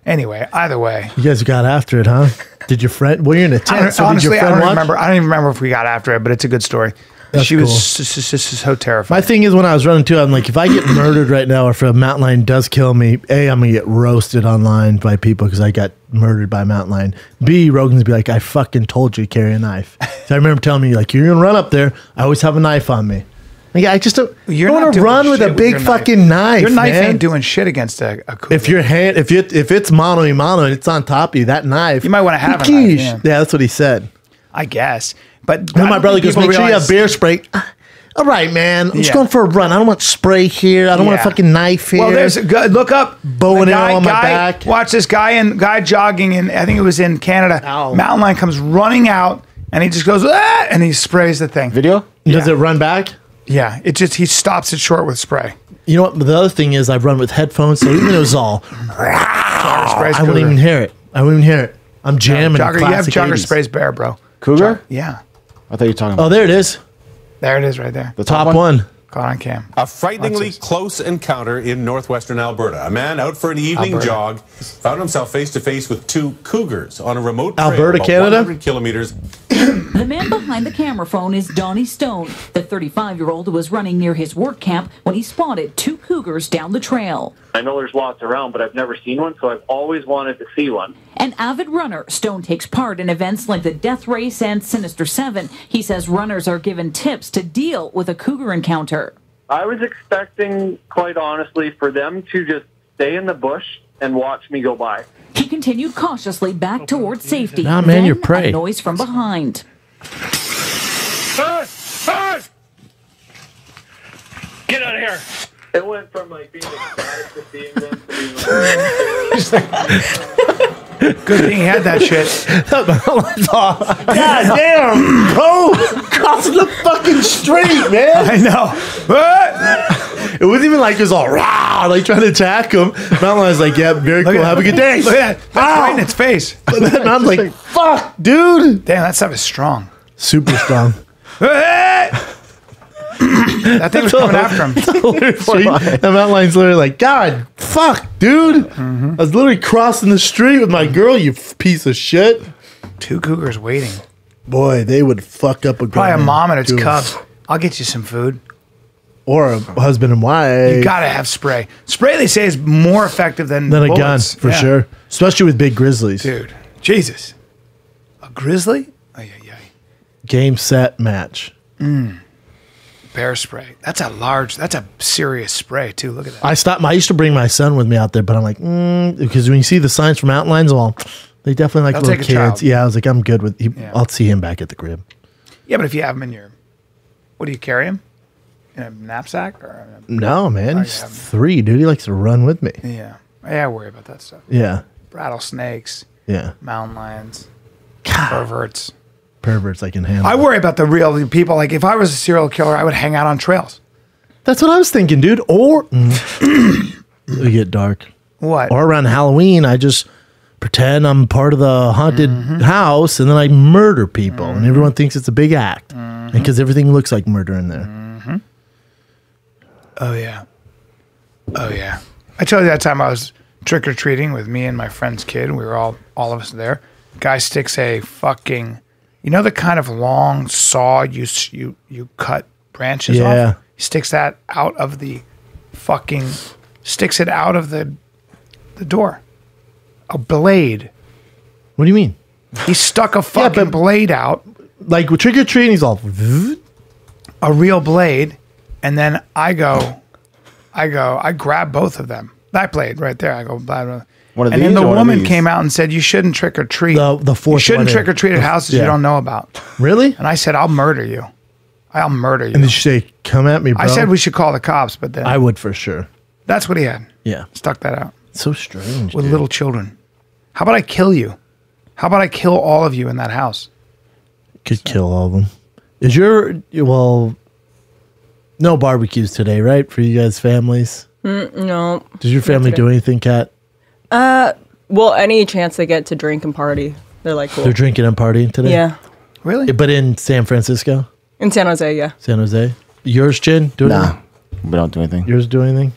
Anyway, either way, You guys got after it, huh? Did your friend? Well, you're in a tent. So did honestly, your I don't watch? remember. I don't even remember if we got after it, but it's a good story. That's she was cool. s- s- s- so terrified. My thing is, when I was running too, I'm like, if I get murdered right now, or if a mountain lion does kill me, a, I'm gonna get roasted online by people because I got murdered by a mountain lion. B, Rogan's be like, I fucking told you to carry a knife. so I remember telling me like, you're gonna run up there. I always have a knife on me. Like, I just don't. You're I not want to doing run with shit a big your fucking knife. Your knife man. ain't doing shit against a, a cougar. If your hand, if it, if it's mano a mano and it's on top of you, that knife, You might wanna have a knife, Yeesh. yeah. that's what he said. I guess, but And I my don't brother think goes, people make sure you have realize- bear spray. Ah, All right, man. I'm just Yeah. going for a run. I don't want spray here. I don't want a Yeah. fucking knife here. Well, there's a good look up Bow the and arrow on my guy- back. Watch this guy and guy jogging in. I think it was in Canada. Ow. Mountain lion comes running out and he just goes ah, and he sprays the thing. Video? Does it run back? Yeah, it just he stops it short with spray. You know what? The other thing is, I've run with headphones, so even if it was all, Sprays I wouldn't even hear it. I wouldn't even hear it. I'm jamming. Jogger, you have classic jogger 80s. sprays bear, bro. Cougar? Yeah, I thought you were talking Oh, there it is. there it is right there. the Top one. Caught on cam. A frighteningly Watch close encounter in northwestern Alberta. A man out for an evening Alberta. jog found himself face to face with two cougars on a remote trail Alberta, about Canada? 100 kilometers The man behind the camera phone is Donnie Stone, the 35 year old was running near his work camp when he spotted two cougars down the trail. I know there's lots around, but I've never seen one, so I've always wanted to see one. An avid runner, Stone takes part in events like the Death Race and Sinister Seven. He says runners are given tips to deal with a cougar encounter. I was expecting, quite honestly, for them to just stay in the bush and watch me go by. He continued cautiously back towards safety. Nah, man, then you're prey. A noise from behind. Get out of here! It went from like being excited to seeing them to being like, Good thing he had that shit. God damn, bro! Crossing the fucking street, man. I know. Ah! It wasn't even like it was all rah, like trying to attack him. Mountain Lion's like, yeah, very cool. Have a good day. Look at that. That's right in its face. And then I'm like, fuck, dude. Damn, that stuff is strong. Super strong. That thing was coming after him. and Mountain Lion's literally like, God, fuck, dude. Mm-hmm. I was literally crossing the street with my girl, you f- piece of shit. Two cougars waiting. Boy, they would fuck up a Probably a mom and its cubs. I'll get you some food. Or a husband and wife. You gotta have spray. Spray, they say, is more effective than than a gun, for Yeah. sure. Especially with big grizzlies. Dude, Jesus, a grizzly? Oh yeah, yeah. Game, set, match. Bear spray. That's a large. That's a serious spray too. Look at that. I stopped. I used to bring my son with me out there, but I'm like, mm, because when you see the signs from mountain lions, well, they definitely like They'll little kids. Yeah, I was like, I'm good with. He, Yeah. I'll see him back at the crib. Yeah, but if you have them in your, what do you carry him? In a knapsack or? No, man, Oh, he's three, dude. He likes to run with me. Yeah, yeah. I worry about that stuff. Yeah, Rattlesnakes, yeah. mountain lions, God, perverts. Perverts I can handle. I worry about the real people. Like if I was a serial killer, I would hang out on trails. That's what I was thinking, dude. Or it get dark. What? Or around Halloween, I just pretend I'm part of the haunted Mm-hmm. house, and then I murder people, and everyone thinks it's a big act, Mm-hmm. because everything looks like murder in there. Oh yeah. Oh yeah. I told you that time I was trick or treating with me and my friend's kid. We were all all of us there. Guy sticks a fucking, you know, the kind of long saw you you you cut branches Yeah. off. He sticks that out of the fucking, sticks it out of the the door. A blade. What do you mean? He stuck a fucking but- blade out, Like with trick or treating, he's all. A real blade, and then I go, I go, I grab both of them. That blade right there. I go, blah, blah. One of and then the or one of woman came out and said, "You shouldn't trick or treat. The- the you shouldn't trick or treat at houses Yeah. you don't know about." Really? And I said, "I'll murder you. I'll murder you." And did you say, "Come at me, bro"? I said we should call the cops, but then I would for sure. that's what he had. Yeah. Stuck that out So strange. with dude. little children. How about I kill you? How about I kill all of you in that house? Could kill all of them. Is your well? No barbecues today, right? For you guys' families. Mm, no. Does your family do anything, Kat? Uh, well, any chance they get to drink and party, they're like cool. They're drinking and partying today. yeah. Really? But in San Francisco, In San Jose, yeah. San Jose. Yours, Chin? Do Nah, anything? we don't do anything. Yours do anything?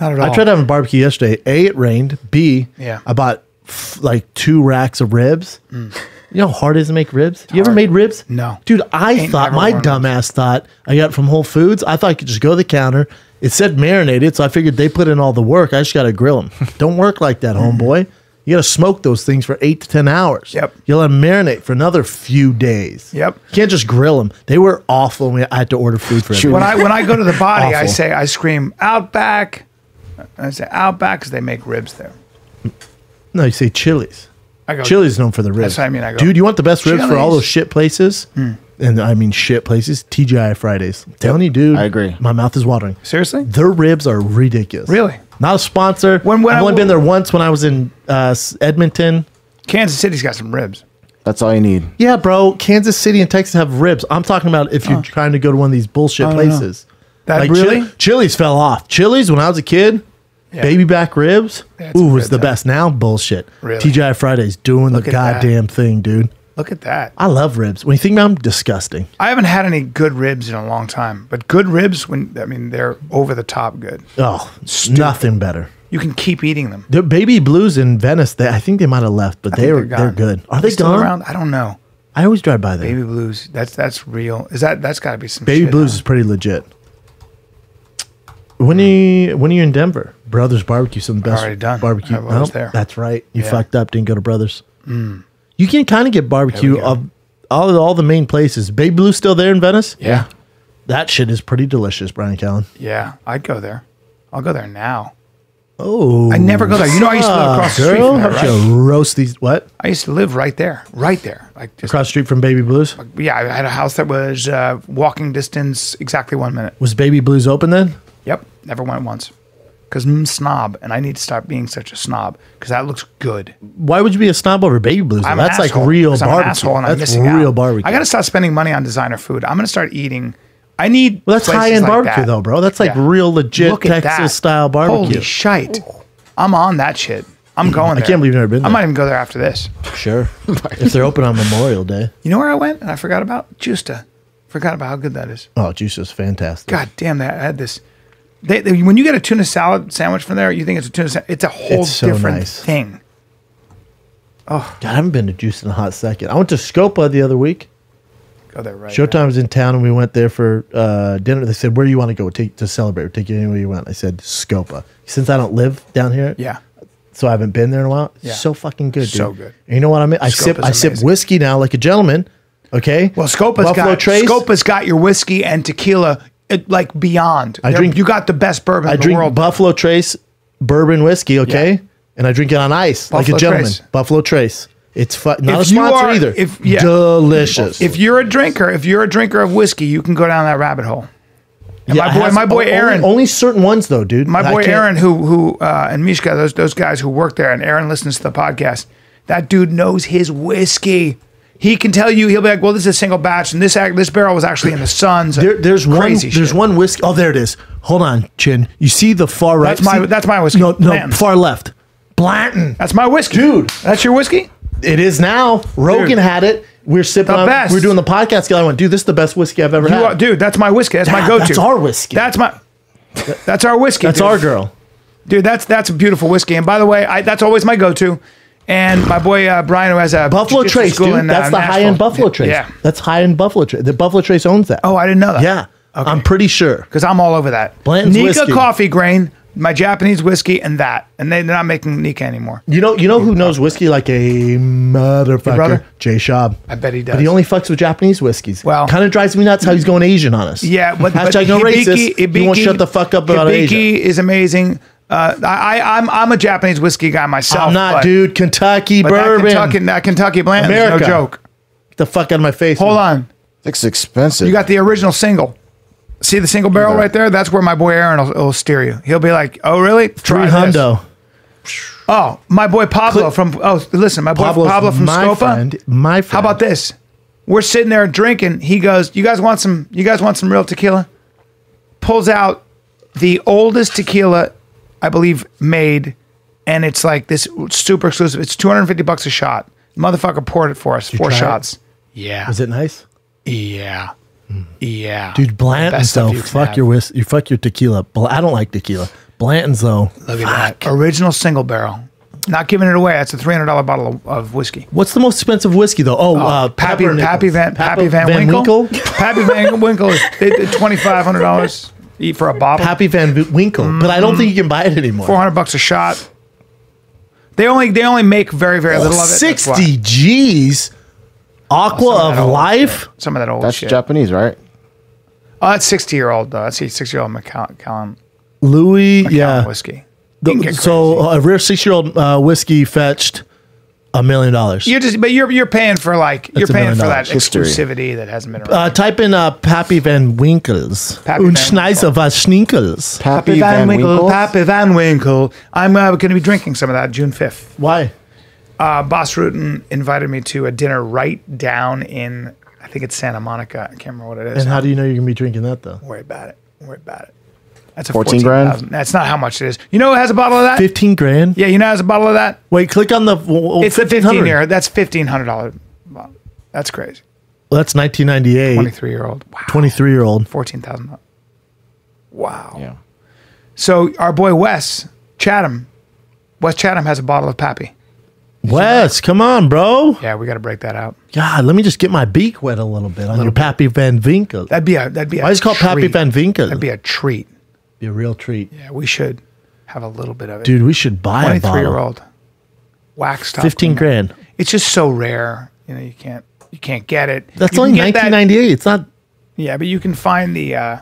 Not at all. I tried having barbecue yesterday. A, it rained. B, Yeah. I bought f- like two racks of ribs. Mm. You know how hard it is to make ribs? You ever made ribs? No. Dude, I Ain't thought, my dumbass thought, I got it from Whole Foods. I thought I could just go to the counter. It said marinated, so I figured they put in all the work. I just got to grill them. Don't work like that, homeboy. You got to smoke those things for eight to 10 hours. Yep. You let them marinate for another few days. Yep. You can't just grill them. They were awful. when I had to order food for everyone. when I when I go to the body, I Awful. say I scream Outback. I say Outback because they make ribs there. No, you say Chili's. I go Chili's known for the ribs. That's what I mean, I go, Dude, you want the best ribs for all Chili's. those shit places? Hmm. And I mean shit places. TGI Fridays. I'm telling you, dude. I agree. My mouth is watering. Seriously? Their ribs are ridiculous. Really? Not a sponsor. When- when I've I only w- been there once when I was in uh, Edmonton. Kansas City's got some ribs. That's all you need. Yeah, bro. Kansas City and Texas have ribs. I'm talking about if you're trying to go to one of these bullshit don't know. places. That Like really? Chili- Chili's fell off. Chili's when I was a kid, Yeah. baby back ribs. They had some Ooh, was the huh? best. Now bullshit. Really? TGI Fridays doing Look the at that. goddamn thing, dude. Look at that. I love ribs. When you think about them, disgusting. I haven't had any good ribs in a long time, but good ribs when I mean they're over the top good. Oh, nothing better. You can keep eating them. The baby blues in Venice, they, I think they might have left, but I they're they're they're good. Are Are they still gone? around? I don't know. I always drive by there. Baby, blues. That's that's real. Is that that's got to be some baby blues is pretty legit. When are you when are you in Denver? Brothers Barbecue, some of the best Already done. barbecue. I was Oh, there. That's right. You Yeah. Mm. fucked up. Didn't go to Brothers. You can kind of get barbecue of all all the main places. Baby Blue's still there in Venice. Yeah. That shit is pretty delicious, Bryan Callen. Yeah, I'd go there. I'll go there now. Oh, I never go there. You know, I used to live across the street girl, from there, right? you roast these? What I used to live right there, right there. Like just across the street from Baby Blues? yeah, I had a house that was uh, walking distance, exactly one minute. Was Baby Blues open then? Yep, never went once. Because I'm snob, and I need to stop being such a snob because that looks good. Why would you be a snob over Baby Blues? I'm an That's like asshole, real I'm an barbecue. I'm That's missing real out. barbecue. I got to stop spending money on designer food. I'm going to start eating. I need. well, that's high end like barbecue that. though, bro. That's like Yeah. real legit Look Texas style barbecue. Holy shite! I'm on that shit. I'm mm-hmm. going. I can't believe you've never been There. I might even go there after this. Sure. if they're open on Memorial Day. You know where I went and I forgot about Gjusta. Forgot about how good that is. Oh, is fantastic. God damn that! I had this. They, they- when you get a tuna salad sandwich from there, you think it's a tuna. Sa- it's a whole It's so different nice. thing. Oh, God, I haven't been to Juice in a hot second. I went to Scopa the other week. Go there right. Showtime was in town and we went there for uh, dinner. They said, Where do you want to go take, to celebrate? We'll take you anywhere you want. I said, Scopa. Since I don't live down here. Yeah. so I haven't been there in a while. Yeah. so fucking good, dude. So good. And you know what I mean? I sip Scopa's I sip amazing. whiskey now like a gentleman. Okay. Well, Scopa's Buffalo got Trace. Scopa's got your whiskey and tequila it, like beyond. I They're- drink- You got the best bourbon I in the drink world. Buffalo Trace bourbon whiskey, okay? And I drink it on ice like Buffalo a gentleman. Trace. Buffalo Trace. It's fu- not If a you sponsor are- either. if- yeah. delicious. if you're a drinker, if you're a drinker of whiskey, you can go down that rabbit hole. And Yeah, my boy, has- my boy only- Aaron, Only, certain ones though, dude. my I boy can't- Aaron, who who uh, and Mishka, those those guys who work there, and Aaron listens to the podcast. That dude knows his whiskey. He can tell you. He'll be like, "Well, this is a single batch, and this act, this barrel was actually in the Suns." There, there's one. Crazy There's shit. one whiskey. Oh, there it is. Hold on, Chin. You see the far right? That's my- See- that's my whiskey. No, no, Blanton's. far left. Blanton. That's my whiskey, Dude. That's your whiskey. It is now. Rogan Dude. had it. We're sipping The on. best. We're doing the podcast. Guy, I went, dude. This is the best whiskey I've ever You had. are, dude, that's my whiskey. That's my go-to. that's our whiskey. That's my. That's our whiskey. That's dude. our girl. dude, that's that's a beautiful whiskey. And by the way, I, that's always my go-to. And my boy uh, Brian, who has a Buffalo jiu-jitsu Trace, dude. in, uh, That's the high end. Buffalo Trace. Yeah. That's high end Buffalo Trace. The Buffalo Trace owns that. Oh, I didn't know that. yeah. Okay. I'm pretty sure. because I'm all over that. Blanton's Nikka whiskey. coffee grain, my Japanese whiskey, and that. And they, they're not making Nikka anymore. You know, you know who knows whiskey like a motherfucker? brother? Jay Schaub. I bet he does. But he only fucks with Japanese whiskeys. Well- kind of drives me nuts how he's going Asian on us. Yeah, but hashtag but no Hibiki- racist. he won't shut the fuck up about Hibiki Asia. is amazing. Uh, I, I, I'm I'm a Japanese whiskey guy myself. I'm not, but, dude. Kentucky But that bourbon. Kentucky, that Kentucky blend, is no America. joke. Get the fuck out of my face. Hold on, It's expensive. you got the original single. See the single barrel Yeah. right there? That's where my boy Aaron will, will steer you. He'll be like, "Oh, really? Three Try this." hundo. Oh, my boy Pablo from oh, listen, my boy Pablo's Pablo from my Scopa. friend. My friend. How about this? We're sitting there drinking. He goes, "You guys want some? You guys want some real tequila?" Pulls out the oldest tequila, I believe, made, and it's like this super exclusive. It's two hundred and fifty bucks a shot. Motherfucker poured it for us, four try it? shots. Yeah, Is it nice? yeah, yeah. Dude, Blanton's Best stuff though. you Fuck have. your whis- you fuck your tequila. Bl- I don't like tequila. Blanton's though. Look at that original single barrel. Not giving it away. That's a three hundred dollar bottle of, of whiskey. What's the most expensive whiskey though? Oh, uh, Pappy, Peppernickel. Pappy Van Papa- Pappy Van, Winkle. Pappy Van Winkle is twenty five hundred dollars eat for a bottle. Pappy Van V- Winkle. But I don't think you can buy it anymore. Four hundred bucks a shot. They only they only make very very little of it. that's why. 60 G's. Aqua Some of that old Life. shit. Some of that old That's shit. Japanese, right? Oh, that's sixty year old though. That's sixty year old Macallan Louis, Macallan yeah. whiskey. The- You can get so a rare six year old uh, whiskey fetched a million dollars. you're just but you're you're paying for like you're a paying million for that dollars. History. exclusivity that hasn't been around. Uh, type in uh, Pappy Van Winkles. Pappy Und Van Schneiser was Schninkels. Pappy Van Winkle. Pappy Van Winkle. I'm uh, going to be drinking some of that June fifth. Why? uh, Bas Rutten invited me to a dinner right down in, I think it's Santa Monica. I can't remember what it is. And how do you know you're going to be drinking that though? Don't worry about it. Don't worry about it. That's a 14 grand? 14,000. That's not how much it is. You know who has a bottle of that? 15 grand? Yeah, you know who has a bottle of that? Wait, click on the. w- It's the 15 1500. year. That's $1,500. That's crazy. Well, that's 1998. 23 year old. Wow. 23 year old. 14,000. Wow. Yeah. So our boy Wes Chatham, Wes Chatham has a bottle of Pappy. Wes, come on, bro. Yeah, we got to break that out. God, let me just get my beak wet a little bit on your Pappy Van Winkle. That'd be a that'd be a Why is it called Pappy. Van Winkle? That'd be a treat. Be a real treat. Yeah, we should have a little bit of it. Dude, we should buy a 23 year old wax top 15 cleaner. grand. It's just so rare. You know, you can't you can't get it. That's You only can get that- 1998. It's not yeah, but you can find the uh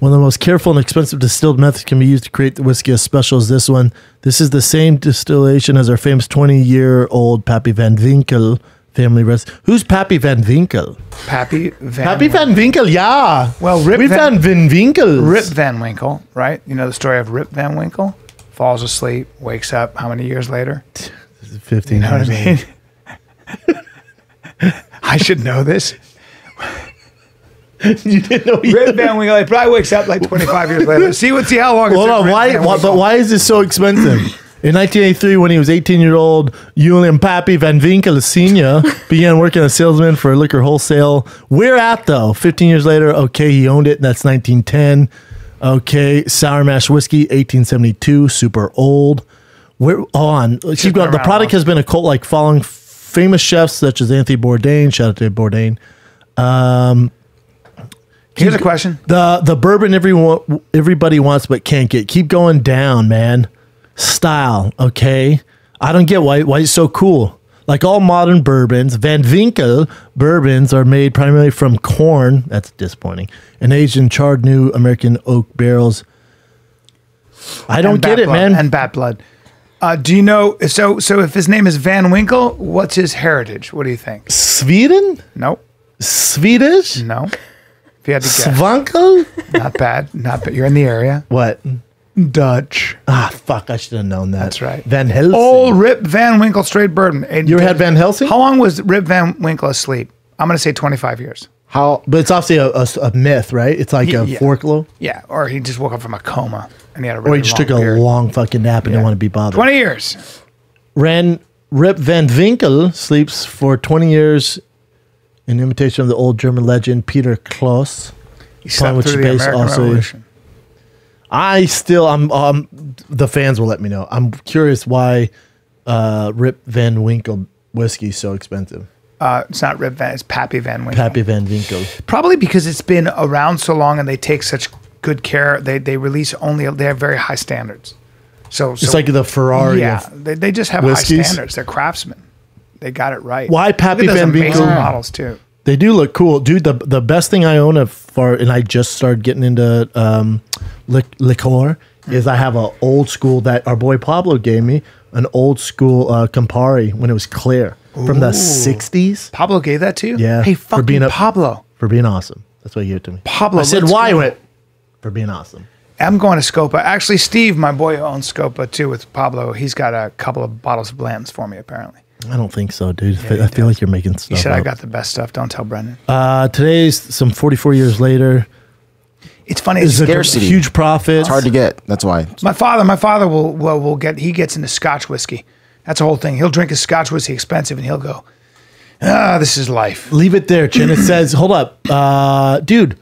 one of the most careful and expensive distilled methods can be used to create the whiskey as special as this one. This is the same distillation as our famous 20 year old Pappy Van Winkle family rest. Who's Pappy Van Winkle? Pappy Van Pappy Van Winkle, yeah. Well, Rip we Van- Van, Winkle. Rip Van Winkle, right? You know the story of Rip Van Winkle? Falls asleep, wakes up how many years later? 15 You know what I mean? I should know this. you didn't know he Rip Van Winkle he probably wakes up like 25 years later. See what see how long it Hold on, why, why? But why is this so expensive? In 1983, when he was 18 year old, Julian Pappy Van Winkle Sr. began working as a salesman for liquor wholesale. Where at though? 15 years later, okay, he owned it. and That's 1910. Okay, Sour Mash Whiskey, 1872, super old. We're on? Keep going. The product has been a cult like following famous chefs such as Anthony Bourdain. Shout out to Bourdain. Um, Here's a question. The the bourbon everyone everybody wants but can't get. Keep going down, man. Style, okay. I don't get why why it's so cool. Like all modern bourbons, Van Winkle bourbons are made primarily from corn. That's disappointing. And aged in charred new American oak barrels. I don't get it, Blood- man. And Bat Blood. Uh, do you know? So, so if his name is Van Winkle, what's his heritage? What do you think? Sweden? Nope. Swedish? No. If you had to guess, Svanko? not bad. Not bad. You're in the area. What? Dutch. Ah, fuck! I should have known that. That's right. Van Helsing. Old Rip Van Winkle straight bourbon. And You ever had Van Helsing? How long was Rip Van Winkle asleep? I'm going to say 25 years. How But it's obviously a, a, a myth, right? It's like a Yeah. folklore. Yeah, or he just woke up from a coma and he had a Really Or he just long took a long fucking nap and Yeah. didn't want to be bothered. 20 years. Ran Rip Van Winkle sleeps for 20 years in imitation of the old German legend Peter Klaus. He slept through the American also- Revolution. I still, I'm, um, the fans will let me know. I'm curious why uh, Rip Van Winkle whiskey is so expensive. Uh, it's not Rip Van, it's Pappy Van Winkle. Pappy Van Winkle. Probably because it's been around so long and they take such good care. They they release only they have very high standards. So, It's like the Ferrari. yeah, they, they just have whiskeys. high standards. They're craftsmen. They got it right. Why Pappy Van Winkle? models too. They do look cool, dude. The the best thing I own of far, and I just started getting into um, liqueur is I have an old school that our boy Pablo gave me an old school uh, Campari when it was clear from the '60s Pablo gave that to you. Yeah, Hey, for being a- Pablo. for being awesome. That's what he gave it to me. Pablo, I said why go. went for being awesome. I'm going to Scopa. Actually, Steve, my boy, owns Scopa too with Pablo. He's got a couple of bottles of Blams for me. Apparently, I don't think so, dude. I feel like you're making he stuff. said I up. got the best stuff. Don't tell Brendan. Uh, today's some 44 years later. It's funny. It's It's a Scarcity. huge profit. It's hard to get. That's why. My father, my father will, will will get he gets into Scotch whiskey. That's the whole thing. He'll drink his Scotch whiskey expensive, and he'll go, ah, this is life. Leave it there, Chin. It says, hold up, uh, dude.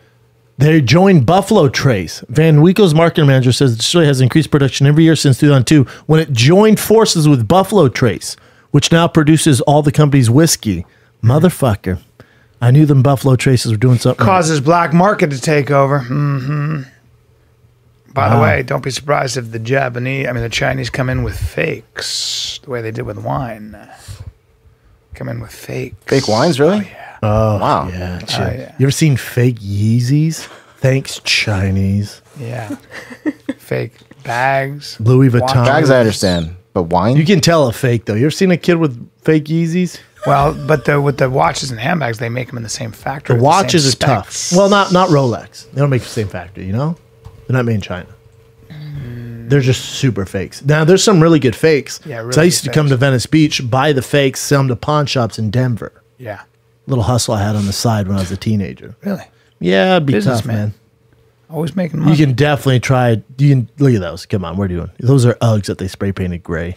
They joined Buffalo Trace. Van Winkle's marketing manager says the distillery has increased production every year since 2002 when it joined forces with Buffalo Trace, which now produces all the company's whiskey. Motherfucker. I knew them Buffalo Traces were doing something. right. Causes black market to take over. hmm By the way, don't be surprised if the Japanese, I mean the Chinese, come in with fakes the way they did with wine. Come in with fakes. Fake wines, really? Oh, Wow. Yeah, Chin. yeah. You ever seen fake Yeezys? Thanks, Chinese. Yeah. Fake bags. Louis watches. Vuitton. Bags, I understand, but wine. You can tell a fake, though. You ever seen a kid with fake Yeezys? Well, but the with the watches and handbags, they make them in the same factory. The with same watches are specs. tough. Well, not not Rolex. They don't make the same factory. You know, they're not made in China. Mm. They're just super fakes. Now, there's some really good fakes. Yeah, 'Cause really I used good to come to Venice Beach, buy the fakes, sell them to pawn shops in Denver. Yeah. Little hustle I had on the side when I was a teenager. Really. Yeah, it'd be tough, Businessman. man. Always making money. You can definitely try. You can look at those. Come on, what are you doing? Those are Uggs that they spray painted gray.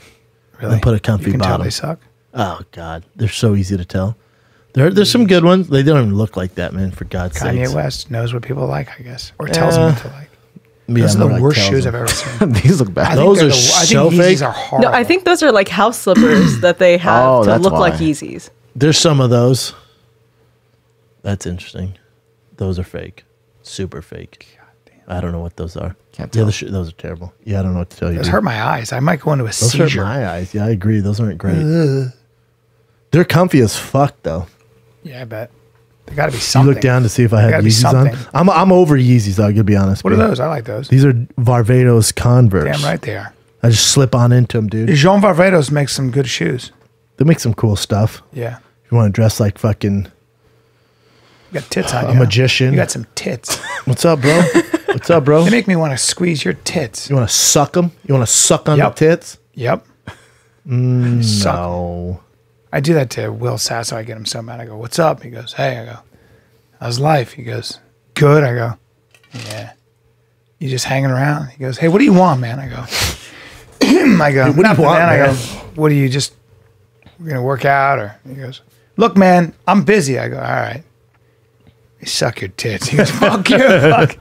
really and put a comfy you can Tell bottom. they suck. Oh God, they're so easy to tell. There, there's some good ones. They don't even look like that, man. For God's sake. Kanye West knows what people like, I guess, or eh. tells them what to like. Those are the worst shoes I've ever seen. These look bad. think Those they're are the- I so think Yeezys fake. are horrible. No, I think those are like house slippers that they have Oh, to that's look like why. Yeezys. There's some of those. That's interesting. Those are fake, super fake. I don't know what those are. Can't tell. other sh- those are terrible. Yeah, I don't know what to tell you. Those dude. hurt my eyes. I might go into a Those hurt seizure. my eyes. Yeah, I agree. Those aren't great. They're comfy as fuck though. Yeah, I bet. They got to be something. You look down to see if I have Yeezys on. I'm I'm over Yeezys. though, I could be honest. What are those? I like those. These are Varvatos Converse. Damn right they are. I just slip on into them, dude. Jean Varvatos makes some good shoes. They make some cool stuff. Yeah. If you want to dress like fucking You got tits on A you. magician. You got some tits. what's up, bro? what's up, bro? They You make me want to squeeze your tits. You want to suck them? You want to suck on Yep. the tits? Yep. Mm, Suck. No. I do that to Will Sasso. I get him so mad. I go, "What's up?" He goes, "Hey." I go, "How's life?" He goes, "Good." I go, "Yeah." You just hanging around? He goes, "Hey, what do you want, man?" I go, "I go, what do you "Nothing, want, man?" I go, "What do you just? We're gonna work out?" Or he goes, "Look, man, I'm busy." I go, "All right." You suck your tits. He goes, "Fuck you." Fuck.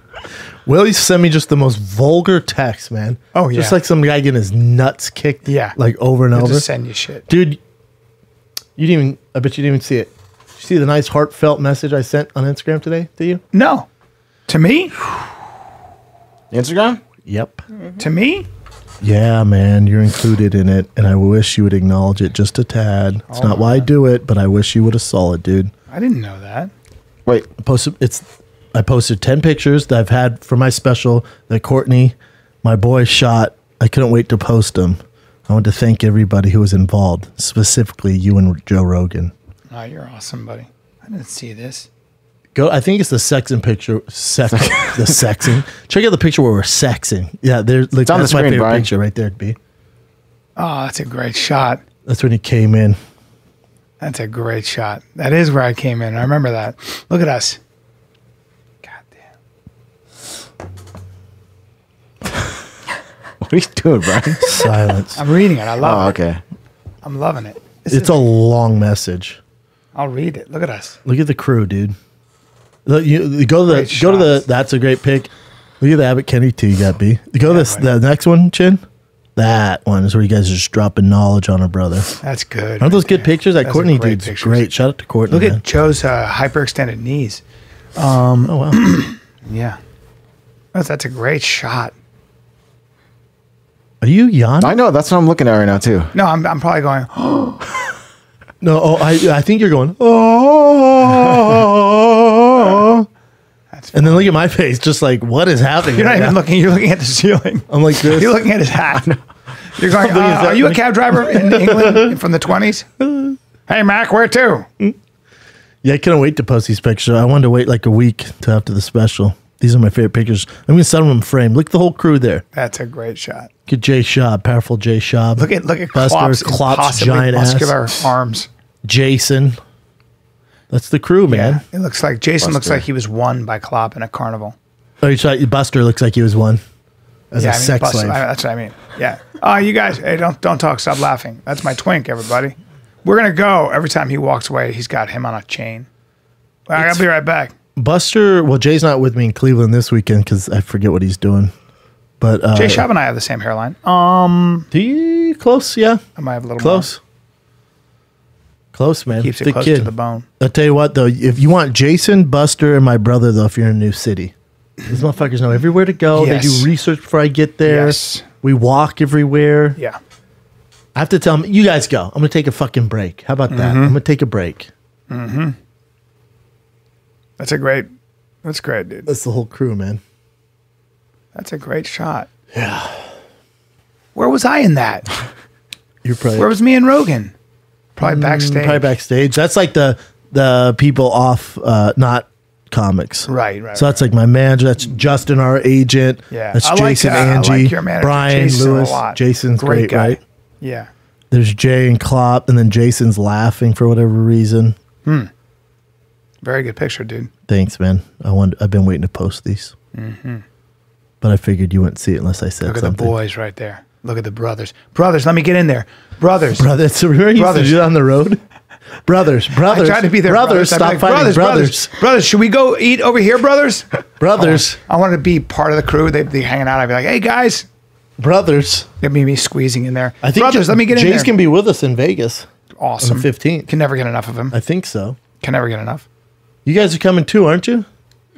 Will you send me just the most vulgar text, man? Oh, yeah, Just like some guy getting his nuts kicked. Yeah. Like over and He'll over. just send you shit. Dude, you didn't even, I bet you didn't even see it. Did you see the nice heartfelt message I sent on Instagram today to you? No, to me, Instagram? Yep. to me. Yeah, man, you're included in it, and I wish you would acknowledge it just a tad. It's oh, not why I do it, but I wish you would have saw it, dude. I didn't know that. Wait, I posted it's I posted ten pictures that I've had for my special that Courtney, my boy, shot. I couldn't wait to post them. I want to thank everybody who was involved, specifically you and Joe Rogan. Oh, you're awesome, buddy. I didn't see this. Go. I think it's the sexing picture. Sex, the sexing. Check out the picture where we're sexing. Yeah, there's like on the that's my favorite Bryan. picture right there. B. Oh, that's a great shot. That's when he came in. That's a great shot. That is where I came in. I remember that. Look at us. What are you doing, Bryan? Silence. I'm reading it. I love oh, it. okay. I'm loving it. This it's is- a long message. I'll read it. Look at us. Look at the crew, dude. Look, you, you go to the Great go to the. shots. That's a great pick. Look at the Abbott Kenny too. you got, B. Go this the next one, Chin. That one is where you guys are just dropping knowledge on our brother. That's good. Aren't those good pictures? That Those are Courtney great dude's pictures. great. Shout out to Courtney. Look man. at Joe's uh, hyperextended knees. oh wow. Yeah. That's, that's a great shot. Are you yawning? I know. That's what I'm looking at right now too. No, I'm, I'm probably going, No, oh, I I think you're going. Oh. That's and then look at my face, just like what is happening? you're not right even now? looking, you're looking at the ceiling. I'm like this. You're looking at his hat. You're going, I'm looking at uh, are you a cab driver in England from the 20s? Hey, Mac, where to? Yeah, I couldn't wait to post these pictures. I wanted to wait like a week to after the special. These are my favorite pictures. I'm gonna send them framed. Look at the whole crew there. That's a great shot. Look at Jay Schaub, powerful Jay Schaub. Look at look at Buster, Klopp's, Klopp's impossibly giant muscular ass. arms. Jason. That's the crew, man. Yeah, it looks like Jason looks like he was won by Klopp in a carnival. Oh, you saw Buster looks like he was won as yeah, a I mean, sex Buster- slave. I- that's what I mean. Yeah. Oh, you guys, hey, don't don't talk. Stop laughing. That's my twink, everybody. We're gonna go. Every time he walks away, he's got him on a chain. I gotta be right back. Buster, well, Jay's not with me in Cleveland this weekend because I forget what he's doing. But uh, Jay Schaub and I have the same hairline. Um, do you close? Yeah, I might have a little close. Close, man. More. Keeps it close kid. to the bone. I'll tell you what, though, if you want Jason, Buster, and my brother, though, if you're in a new city, these motherfuckers know everywhere to go. They do research before I get there. Yes. We walk everywhere. Yeah. I have to tell them, you guys go. I'm going to take a fucking break. How about Mm-hmm. that? I'm going to take a break. That's a great. That's great, dude. That's the whole crew, man. That's a great shot. Yeah. Where was I in that? You're probably, Where was me and Rogan? Probably backstage. Mm, probably backstage. That's like the the people off, uh, not comics. Right, right. So that's like my manager. That's Justin, our agent. Yeah. That's I like- Jason, I- I like Angie, your manager, Brian, Jason, Lewis. Jason's Great great, right? Yeah. There's Jay and Klopp, and then Jason's laughing for whatever reason. Very good picture, dude. Thanks, man. I want. I've been waiting to post these, but I figured you wouldn't see it unless I said Mm-hmm. Look at something. the boys right there. Look at the brothers. Brothers, let me get in there. Brothers. Brothers. Remember you used to do that on the road. Brothers, brothers. I brothers, tried to be their brothers. brothers. Stop like, fighting, brothers, brothers, brothers, brothers. Should we go eat over here, brothers? brothers, I wanted to be part of the crew. They'd be hanging out. I'd be like, hey guys, brothers. it'd be me squeezing in there. I think brothers, J- let me get in Jace there. can be with us in Vegas awesome. on the 15th. Can never get enough of him. I think so. Can never get enough. You guys are coming too, aren't you?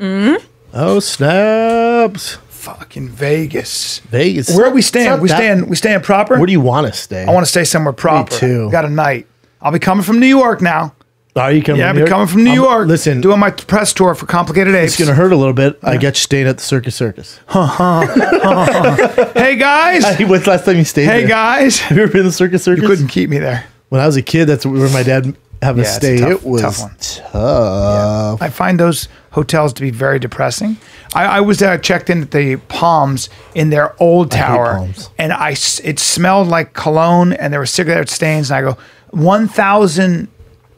Mm-hmm. Oh snaps! Fucking Vegas. Vegas. Where are we It's staying? We that- staying. We staying proper. Where do you want to stay? I want to stay somewhere proper. too. Got a night. I'll be coming from New York now. Are you coming? Yeah, I'll be York? coming from New I'm- York. Listen, doing my press tour for Complicated Apes. it's gonna hurt a little bit. I got you staying at the Circus Circus. hey guys. Hey, When's the last time you stayed? hey there? guys. Have you ever been to the Circus Circus? You couldn't keep me there. When I was a kid, that's where my dad have Yeah, a stay. tough- it was tough tough. I find those hotels to be very depressing. I, I was uh, checked in at the Palms in their old tower, Palms. and I it smelled like cologne, and there were cigarette stains. And I go, 1,000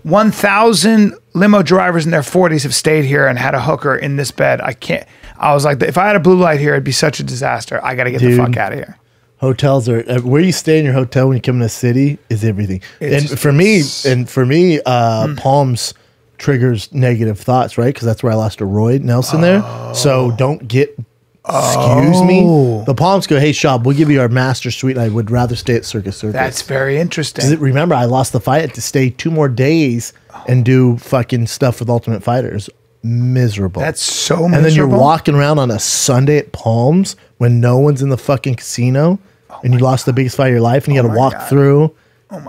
1,000 limo drivers in their 40s have stayed here and had a hooker in this bed. I can't. I was like, if I had a blue light here, it'd be such a disaster. I got to get Dude. the fuck out of here. Hotels are uh, where you stay in your hotel when you come in a city is everything. It's- and for me, and for me, uh, Palms triggers negative thoughts, right? Because that's where I lost a Roy Nelson there. So don't get. Excuse Oh. me. The Palms go, hey, Schaub, we'll give you our master suite. I would rather stay at Circus Circus. That's very interesting. it- remember, I lost the fight. I had to stay two more days and do fucking stuff with Ultimate Fighters. Miserable. That's so miserable. and then you're walking around on a Sunday at Palms when no one's in the fucking casino, and you lost the biggest fight of your life, and you got to Oh walk God. through.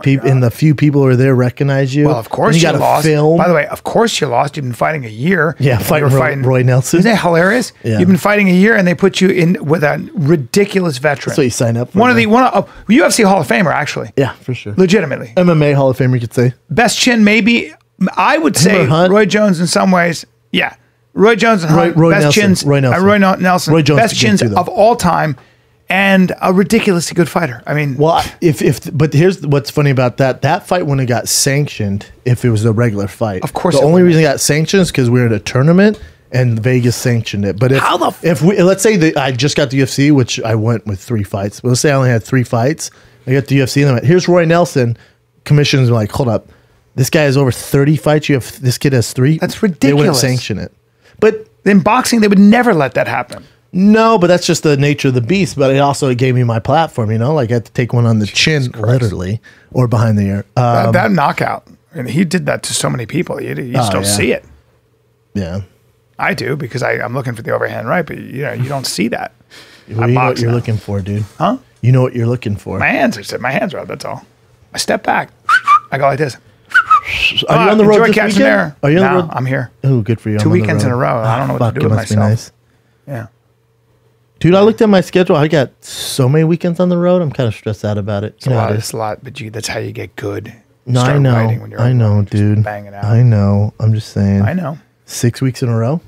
Peop and the few people who are there recognize you. Well, of course and you, you, lost. Film. By the way, of course you lost. You've been fighting a year. Yeah, fighting Roy- Roy Nelson. Isn't that hilarious? Yeah. You've been fighting a year, and they put you in with a ridiculous veteran. That's what you sign up for. One of the one of uh, UFC Hall of Famer, actually, yeah, for sure. legitimately MMA Hall of Famer, you could say. best chin. Maybe I would say? Roy Jones in some ways. Yeah, Roy Jones and Roy- Hunt, Roy best Nelson. chins. Roy Nelson. uh, Roy Nelson. Roy Jones best chins too, of all time, and a ridiculously good fighter. I mean, Well, if if but here's what's funny about that. That fight wouldn't have got sanctioned if it was a regular fight. Of course the only wouldn't. reason it got sanctioned is because we were in a tournament and Vegas sanctioned it. But if How the f- if we let's say that I just got the UFC, which I went with three fights. But let's say I only had three fights. I got the UFC and I went, here's Roy Nelson. Commissions like, hold up, this guy has over thirty fights. You have this kid has three. That's ridiculous. They wouldn't ridiculous. sanction it. But in boxing, they would never let that happen. No, but that's just the nature of the beast. But it also gave me my platform. You know, like I had to take one on the chin, literally, or behind the ear. That, Um, that knockout, and he did that to so many people. You, you just Oh, don't yeah. see it. yeah. I do because I, I'm looking for the overhand right, but you know you don't see that. Well, you know what you're now. looking for, dude. Huh? You know what you're looking for. My hands are my hands are up. That's all. I step back. I go like this. Are you on the road Enjoy this catching weekend? air. Are you on No, the road? I'm here. Oh, good for you. Two I'm weekends in a row. I don't know what to Fuck, do it with myself. nice. Yeah. Dude, I looked at my schedule. I got so many weekends on the road. I'm kind of stressed out about it. It's You a know lot. it It's a lot, but you, that's how you get good. No, I know. writing when you're I know, dude. Bang it out. I know. I'm just saying. I know. Six weeks in a row.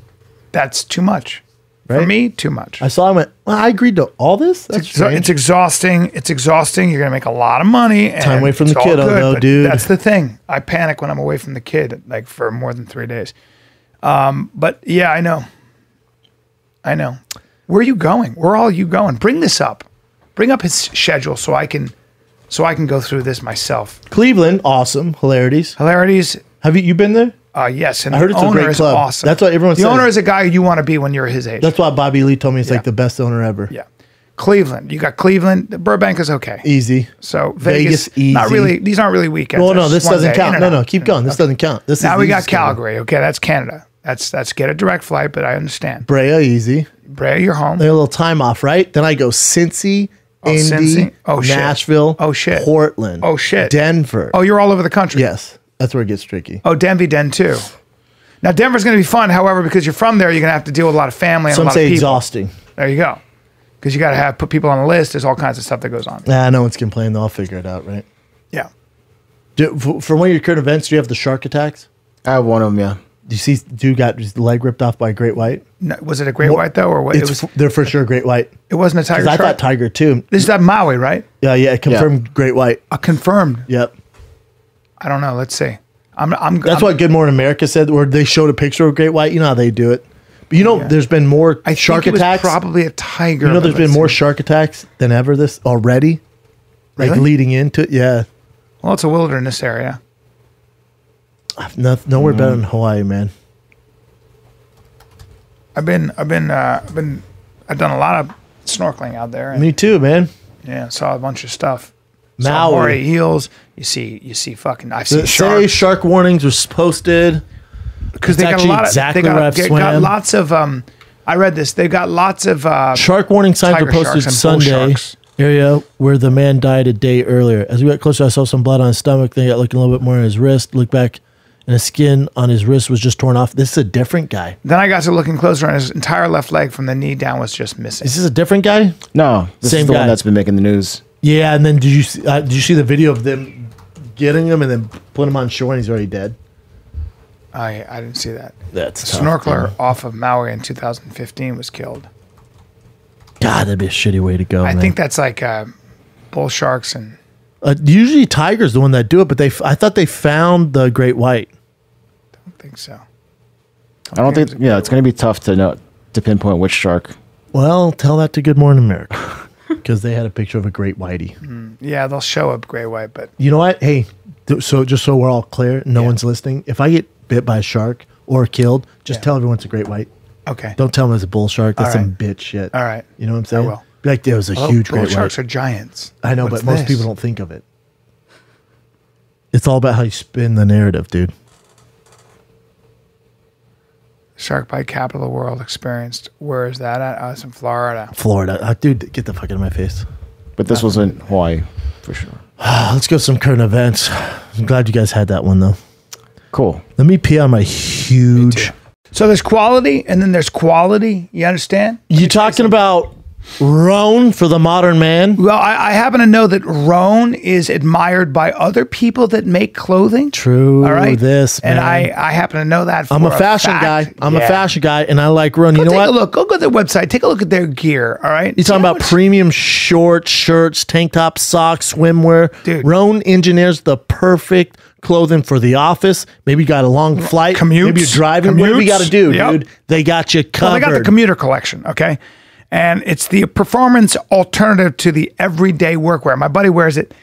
That's too much. For me, too much. I saw. I went. Well, I agreed to all this. That's It's, it's exhausting. It's exhausting. You're gonna make a lot of money. And Time away from the kid. good, though, but dude. That's the thing. I panic when I'm away from the kid, like for more than three days. Um, but yeah, I know. I know. Where are you going? Where are all you going? Bring this up. Bring up his schedule so I can, so I can go through this myself. Cleveland, awesome, hilarities. Hilarities. Have you you been there? Uh, yes, and I heard the it's a great is club. awesome. That's what everyone The says. owner is a guy you want to be when you're his age. That's why Bobby Lee told me it's Yeah. like the best owner ever. yeah. Cleveland. You got Cleveland. Burbank is okay. Easy. So Vegas, Vegas, not easy. really. These aren't really weekends. Well, no, this doesn't count. No, no, keep going. This doesn't count. This Now is we got. Calgary. Okay, that's Canada. That's that's get a direct flight, but I understand. Brea, easy. Brea, you're home. Then a little time off, right? Then I go Cincy, Oh, Indy, Cincy? Oh, shit. Nashville, Oh, shit. Portland, Oh, shit. Denver. Oh, you're all over the country. yes, that's where it gets tricky. Oh, Denver, Den too. Now Denver's going to be fun. However, because you're from there, you're going to have to deal with a lot of family and a Some lot say of people. exhausting. There you go. Because you got to have put people on the list. There's all kinds of stuff that goes on. Nah, no one's complaining. They'll figure it out, right? Yeah. Do, for, for one of your current events, do you have the shark attacks? I have one of them, yeah. Do you see dude got his leg ripped off by a great white? No, was it a great white though, or what? It It's was. they're for sure great white. It wasn't a tiger. 'Cause I thought tiger too. This is that Maui, right? Yeah, yeah, confirmed great white. Uh, confirmed. Yep. I don't know. Let's see. I'm. I'm. That's I'm, what Good Morning America said, where they showed a picture of great white. You know how they do it. But you know, there's been more I shark think it was attacks. Probably a tiger. you know, there's been more see. shark attacks than ever this already. Like leading into it. Yeah. Well, it's a wilderness area. No, nowhere better Mm. than Hawaii, man. I've been. I've been. Uh, I've been. I've done a lot of snorkeling out there. And, Me too, man. yeah, saw a bunch of stuff. Saw Maui. moray eels. You see. You see fucking. I've seen sharks shark warnings was posted. because they got a lot of. exactly they got, I've they got lots of. Um, I read this. They've got lots of. Uh, Shark warning signs were posted sharks and bull Sunday. Area where the man died a day earlier. As we got closer, I saw some blood on his stomach. Then got looking a little bit more on his wrist. Looked back, and his skin on his wrist was just torn off. This is a different guy. then I got to looking closer, and his entire left leg from the knee down was just missing. Is this a different guy? No, this Same is the guy. one that's been making the news. Yeah. And then did you see, uh, did you see the video of them getting him and then putting him on shore and he's already dead? I I didn't see that. That's tough, Snorkeler man. off of Maui in 2015 was killed. God, that'd be a shitty way to go. I man. think that's like uh, bull sharks and uh, usually Tiger's the one that do it, but they—I thought they found the great white. I don't think so. I don't think. it was a Yeah, it's going to be tough to know to pinpoint which shark. Well, tell that to Good Morning America because they had a picture of a great whitey. Hmm. Yeah, they'll show up gray white, but You know what? Hey, th- so just so we're all clear, no one's listening. If I get bit by a shark or killed, just Yeah. tell everyone it's a great white. okay. Don't tell them it's a bull shark. That's All some bitch shit. All right. You know what I'm saying? will. Be like, there was a Although huge bull great sharks white. are giants. I know, What's but most people don't think of it. It's all about how you spin the narrative, dude. Shark bite capital world experienced. Where is that at? Oh, it's in Florida. Florida. Uh, dude, get the fuck out of my face. But this wasn't Hawaii for sure. Let's go some current events. I'm glad you guys had that one, though. Cool. Let me pee on my huge. So there's quality, and then there's quality. You understand? You're talking about Rhone for the modern man? Well, I, I happen to know that Rhone is admired by other people that make clothing. True. All right. This, and. I, I happen to know that. For I'm a fashion guy. I'm a fashion guy, and I like Rhone. Go You know take what? a look. Go go to their website. Take a look at their gear. All right. You See talking about premium shorts, shirts, tank tops, socks, swimwear. Dude. Rhone engineers the perfect clothing for the office. Maybe you got a long mm, flight. Commute. Maybe you're driving. Whatever you Commutes. got to do, Yep. dude. They got you Well, covered. they got the commuter collection, okay? And it's the performance alternative to the everyday workwear. My buddy wears it.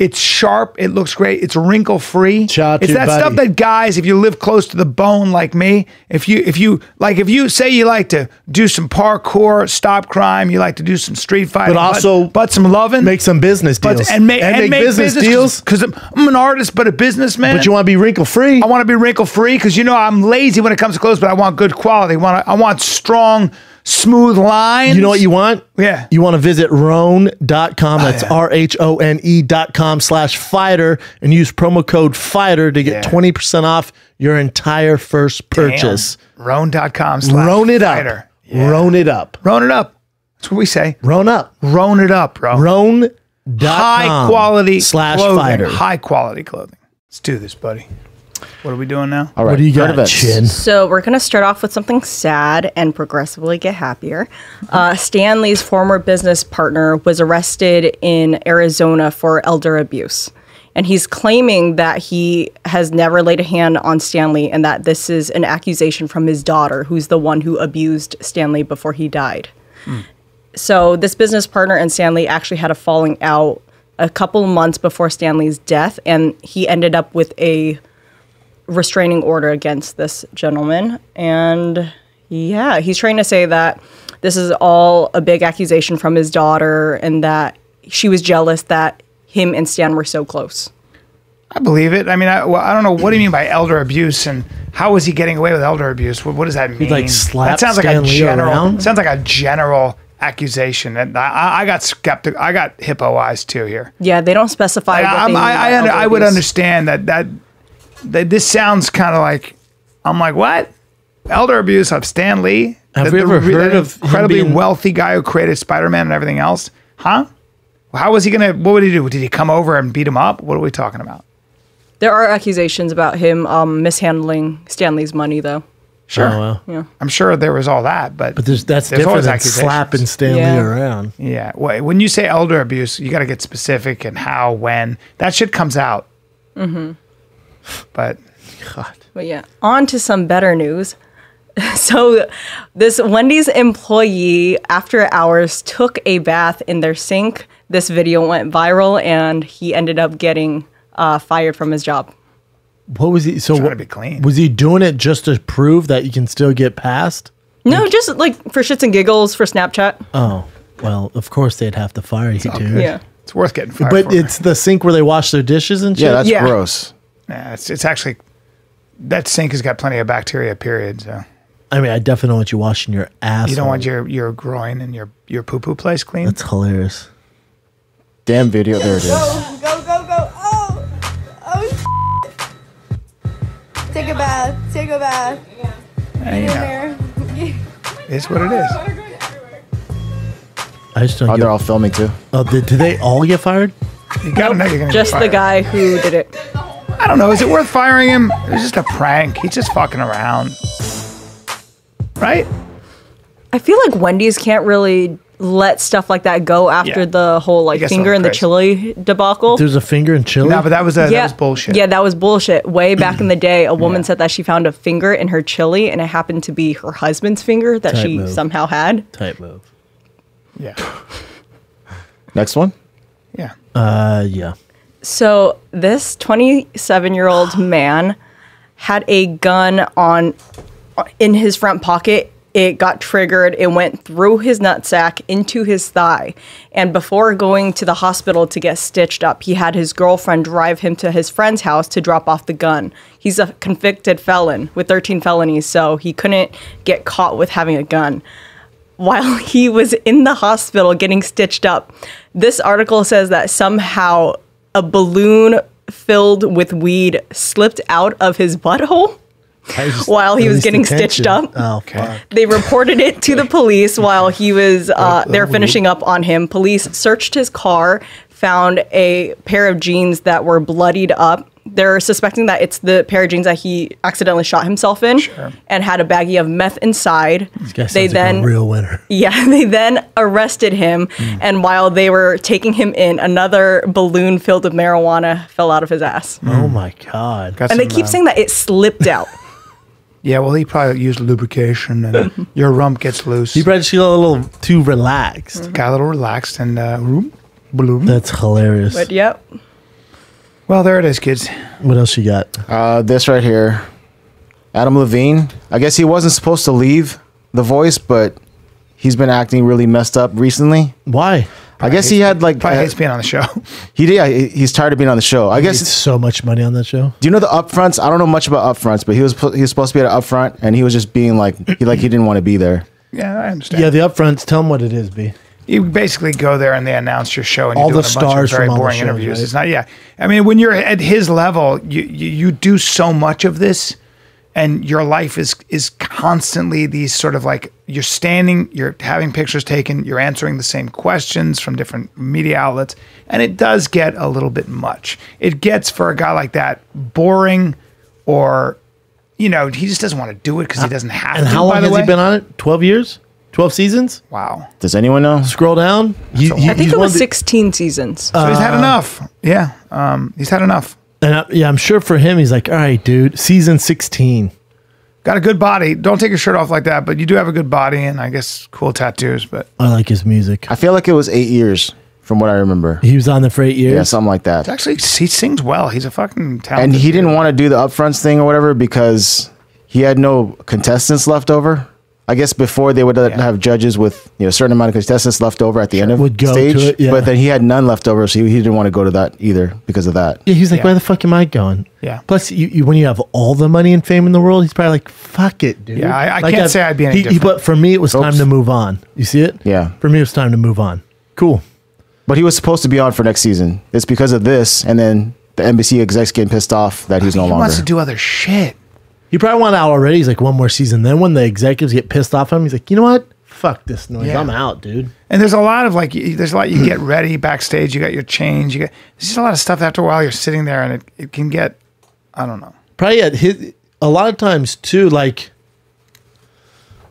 It's sharp. It looks great. It's wrinkle free. Shout out to It's that stuff that guys, if you live close to the bone like me, if you if you like if you say you like to do some parkour, stop crime, you like to do some street fighting, But also but, some loving, Make some business but, deals and, ma- and, make, business, deals because I'm, I'm an artist, but a businessman. But you want to be wrinkle free. I want to be wrinkle free because you know I'm lazy when it comes to clothes, but I want good quality. I want I want strong, smooth lines. You know what you want? Yeah. You want to visit rhone.com. Oh, That's yeah. R H O N E dot com slash fighter and use promo code fighter to get Yeah. 20% off your entire first purchase. Rhone.com slash Rhone it up. fighter. Rhone it up. Rhone it up. That's what we say. Rhone up. Rhone it up, bro. Rhone.com High quality slash clothing. fighter. High quality clothing. Let's do this, buddy. What are we doing now? All right. What do you current got, events. Chin? So we're going to start off with something sad and progressively get happier. Uh, Stanley's former business partner was arrested in Arizona for elder abuse. And he's claiming that he has never laid a hand on Stanley and that this is an accusation from his daughter, who's the one who abused Stanley before he died. So this business partner and Stanley actually had a falling out a couple months before Stanley's death, and he ended up with a restraining order against this gentleman. And yeah, he's trying to say that this is all a big accusation from his daughter and that she was jealous that him and Stan were so close. I believe it. I mean, I, well, I don't know. What do you mean by elder abuse, and how was he getting away with elder abuse? What, what does that mean? He like, slapped that sounds like Stan a Lee general. around? Sounds like a general accusation, and I- I, I got skeptic. I got hippo eyes too here. Yeah, they don't specify. I, what they I'm- mean I, by I, under, elder I would abuse. understand that, that that this sounds kind of like I'm like what elder abuse of Stan Lee. Have The- we ever re- heard that of him incredibly being- wealthy guy who created Spider Man and everything else? Huh? How was he gonna? What would he do? Did he come over and beat him up? What are we talking about? There are accusations about him um, mishandling Stanley's money, though. Sure. Oh, well. I'm sure there was all that, but But there's, that's There's different always than slapping Stanley Yeah. around. yeah. Well, when you say elder abuse, you got to get specific and how, when that shit comes out. Mm-hmm. But God. But yeah, on to some better news. So, this Wendy's employee, after hours, took a bath in their sink. This video went viral, and he ended up getting uh, fired from his job. What was he? So Trying what, to be clean. Was he doing it just to prove that you can still get past? No, just like for shits and giggles for Snapchat. Oh, well, of course they'd have to fire you, dude. Yeah. it's worth getting fired. But for. it's the sink where they wash their dishes and shit. Yeah, that's Yeah. gross. Yeah, it's it's actually that sink has got plenty of bacteria. Period. So I mean, I definitely don't want you washing your ass. you don't want your your groin and your your poo poo place clean. That's hilarious. Damn video. There it is. Go, go, go, go. Oh, oh. Take a bath. Take a bath. And, you In know, it's what it is. I just don't Oh, get. they're all filming too. Oh, did, did they all get fired? You gotta know you're gonna Just get the guy who did it. I don't know. Is it worth firing him? It was just a prank. He's just fucking around, right? I feel like Wendy's can't really let stuff like that go after Yeah. the whole like finger in the chili debacle. There's a finger in chili. No, but that was a, that was bullshit. Yeah, that was bullshit. Way back in the day, a woman Yeah. said that she found a finger in her chili, and it happened to be her husband's finger that Type she move. somehow had. type move. yeah, Next one. yeah. Uh, yeah. So this 27 year old man had a gun on in his front pocket. It got triggered. It went through his nutsack into his thigh. And before going to the hospital to get stitched up, he had his girlfriend drive him to his friend's house to drop off the gun. He's a convicted felon with 13 felonies, so he couldn't get caught with having a gun while he was in the hospital getting stitched up. This article says that somehow a balloon filled with weed slipped out of his butthole while he was Release the getting stitched up. Oh, fuck. They reported it to the police while he was uh, they're finishing up on him. Police searched his car, found a pair of jeans that were bloodied up. They're suspecting that it's the pair of jeans that he accidentally shot himself in and had a baggie of meth inside. This they then like a real winner. yeah, they then arrested him, and while they were taking him in, another balloon filled with marijuana fell out of his ass. Oh my god. Got And they keep uh, saying that it slipped out. Yeah, well, he probably used lubrication, and your rump gets loose. He probably just got a little too relaxed. got a little relaxed, and uh, room, balloon. That's hilarious. but yep. Well, there it is, kids. What else you got? Uh, this right here, Adam Levine. I guess he wasn't supposed to leave The Voice, but he's been acting really messed up recently. Why? I guess he had like Probably uh, hates being on the show. he did. yeah, He's tired of being on the show. I He guess. gets so much money on that show. Do you know the upfronts? I don't know much about upfronts, but he was he was supposed to be at an upfront, and he was just being like he like he didn't want to be there. yeah, I understand. Yeah, the upfronts. Tell him what it is, B. you basically go there and they announce your show and All you the do a bunch stars of very the boring interviews. right? It's not yeah. I mean, when you're at his level, you, you you do so much of this, and your life is is constantly these sort of like you're standing, you're having pictures taken, you're answering the same questions from different media outlets, and it does get a little bit much. It gets for a guy like that boring, or you know he just doesn't want to do it because he doesn't have And to. how long the has way. he been on it? Twelve years. Twelve seasons. Wow. Does anyone know? Scroll down. He, he- I think he's it was the- 16 seasons. So he's had enough. Yeah. Um, he's had enough. And I, yeah, I'm sure for him, he's like, all right, dude, season 16. Got a good body. Don't take your shirt off like that, but you do have a good body and I guess cool tattoos. But I like his music. I feel like it was eight years from what I remember. He was on there for eight years. Yeah, something like that. actually, he sings well. He's a fucking talented. And he didn't want to do the upfronts thing or whatever because he had no contestants left over. I guess before they would uh, have judges with you know a certain amount of contestants left over at the end of Would go stage, to it, yeah. but then he had none left over, so he, he didn't want to go to that either because of that. Yeah, he's like, Yeah. where the fuck am I going? Yeah. Plus, you, you, when you have all the money and fame in the world, he's probably like, fuck it, dude. Yeah, I- I Like, can't say I'd be any he- he- different. But for me, it was time to move on. You see it? Yeah. For me, it was time to move on. Cool. But he was supposed to be on for next season. It's because of this, and then the NBC execs getting pissed off that he's no he longer. wants to do other shit. He probably wanted out already. He's like, one more season. Then when the executives get pissed off at him, he's like, you know what? Fuck this noise. Yeah. I'm out, dude. And there's a lot of like, y- there's a lot you get ready backstage. You got your change. You get there's just a lot of stuff. After a while, you're sitting there, and it, it can get, I don't know. Probably at his, a lot of times too, like,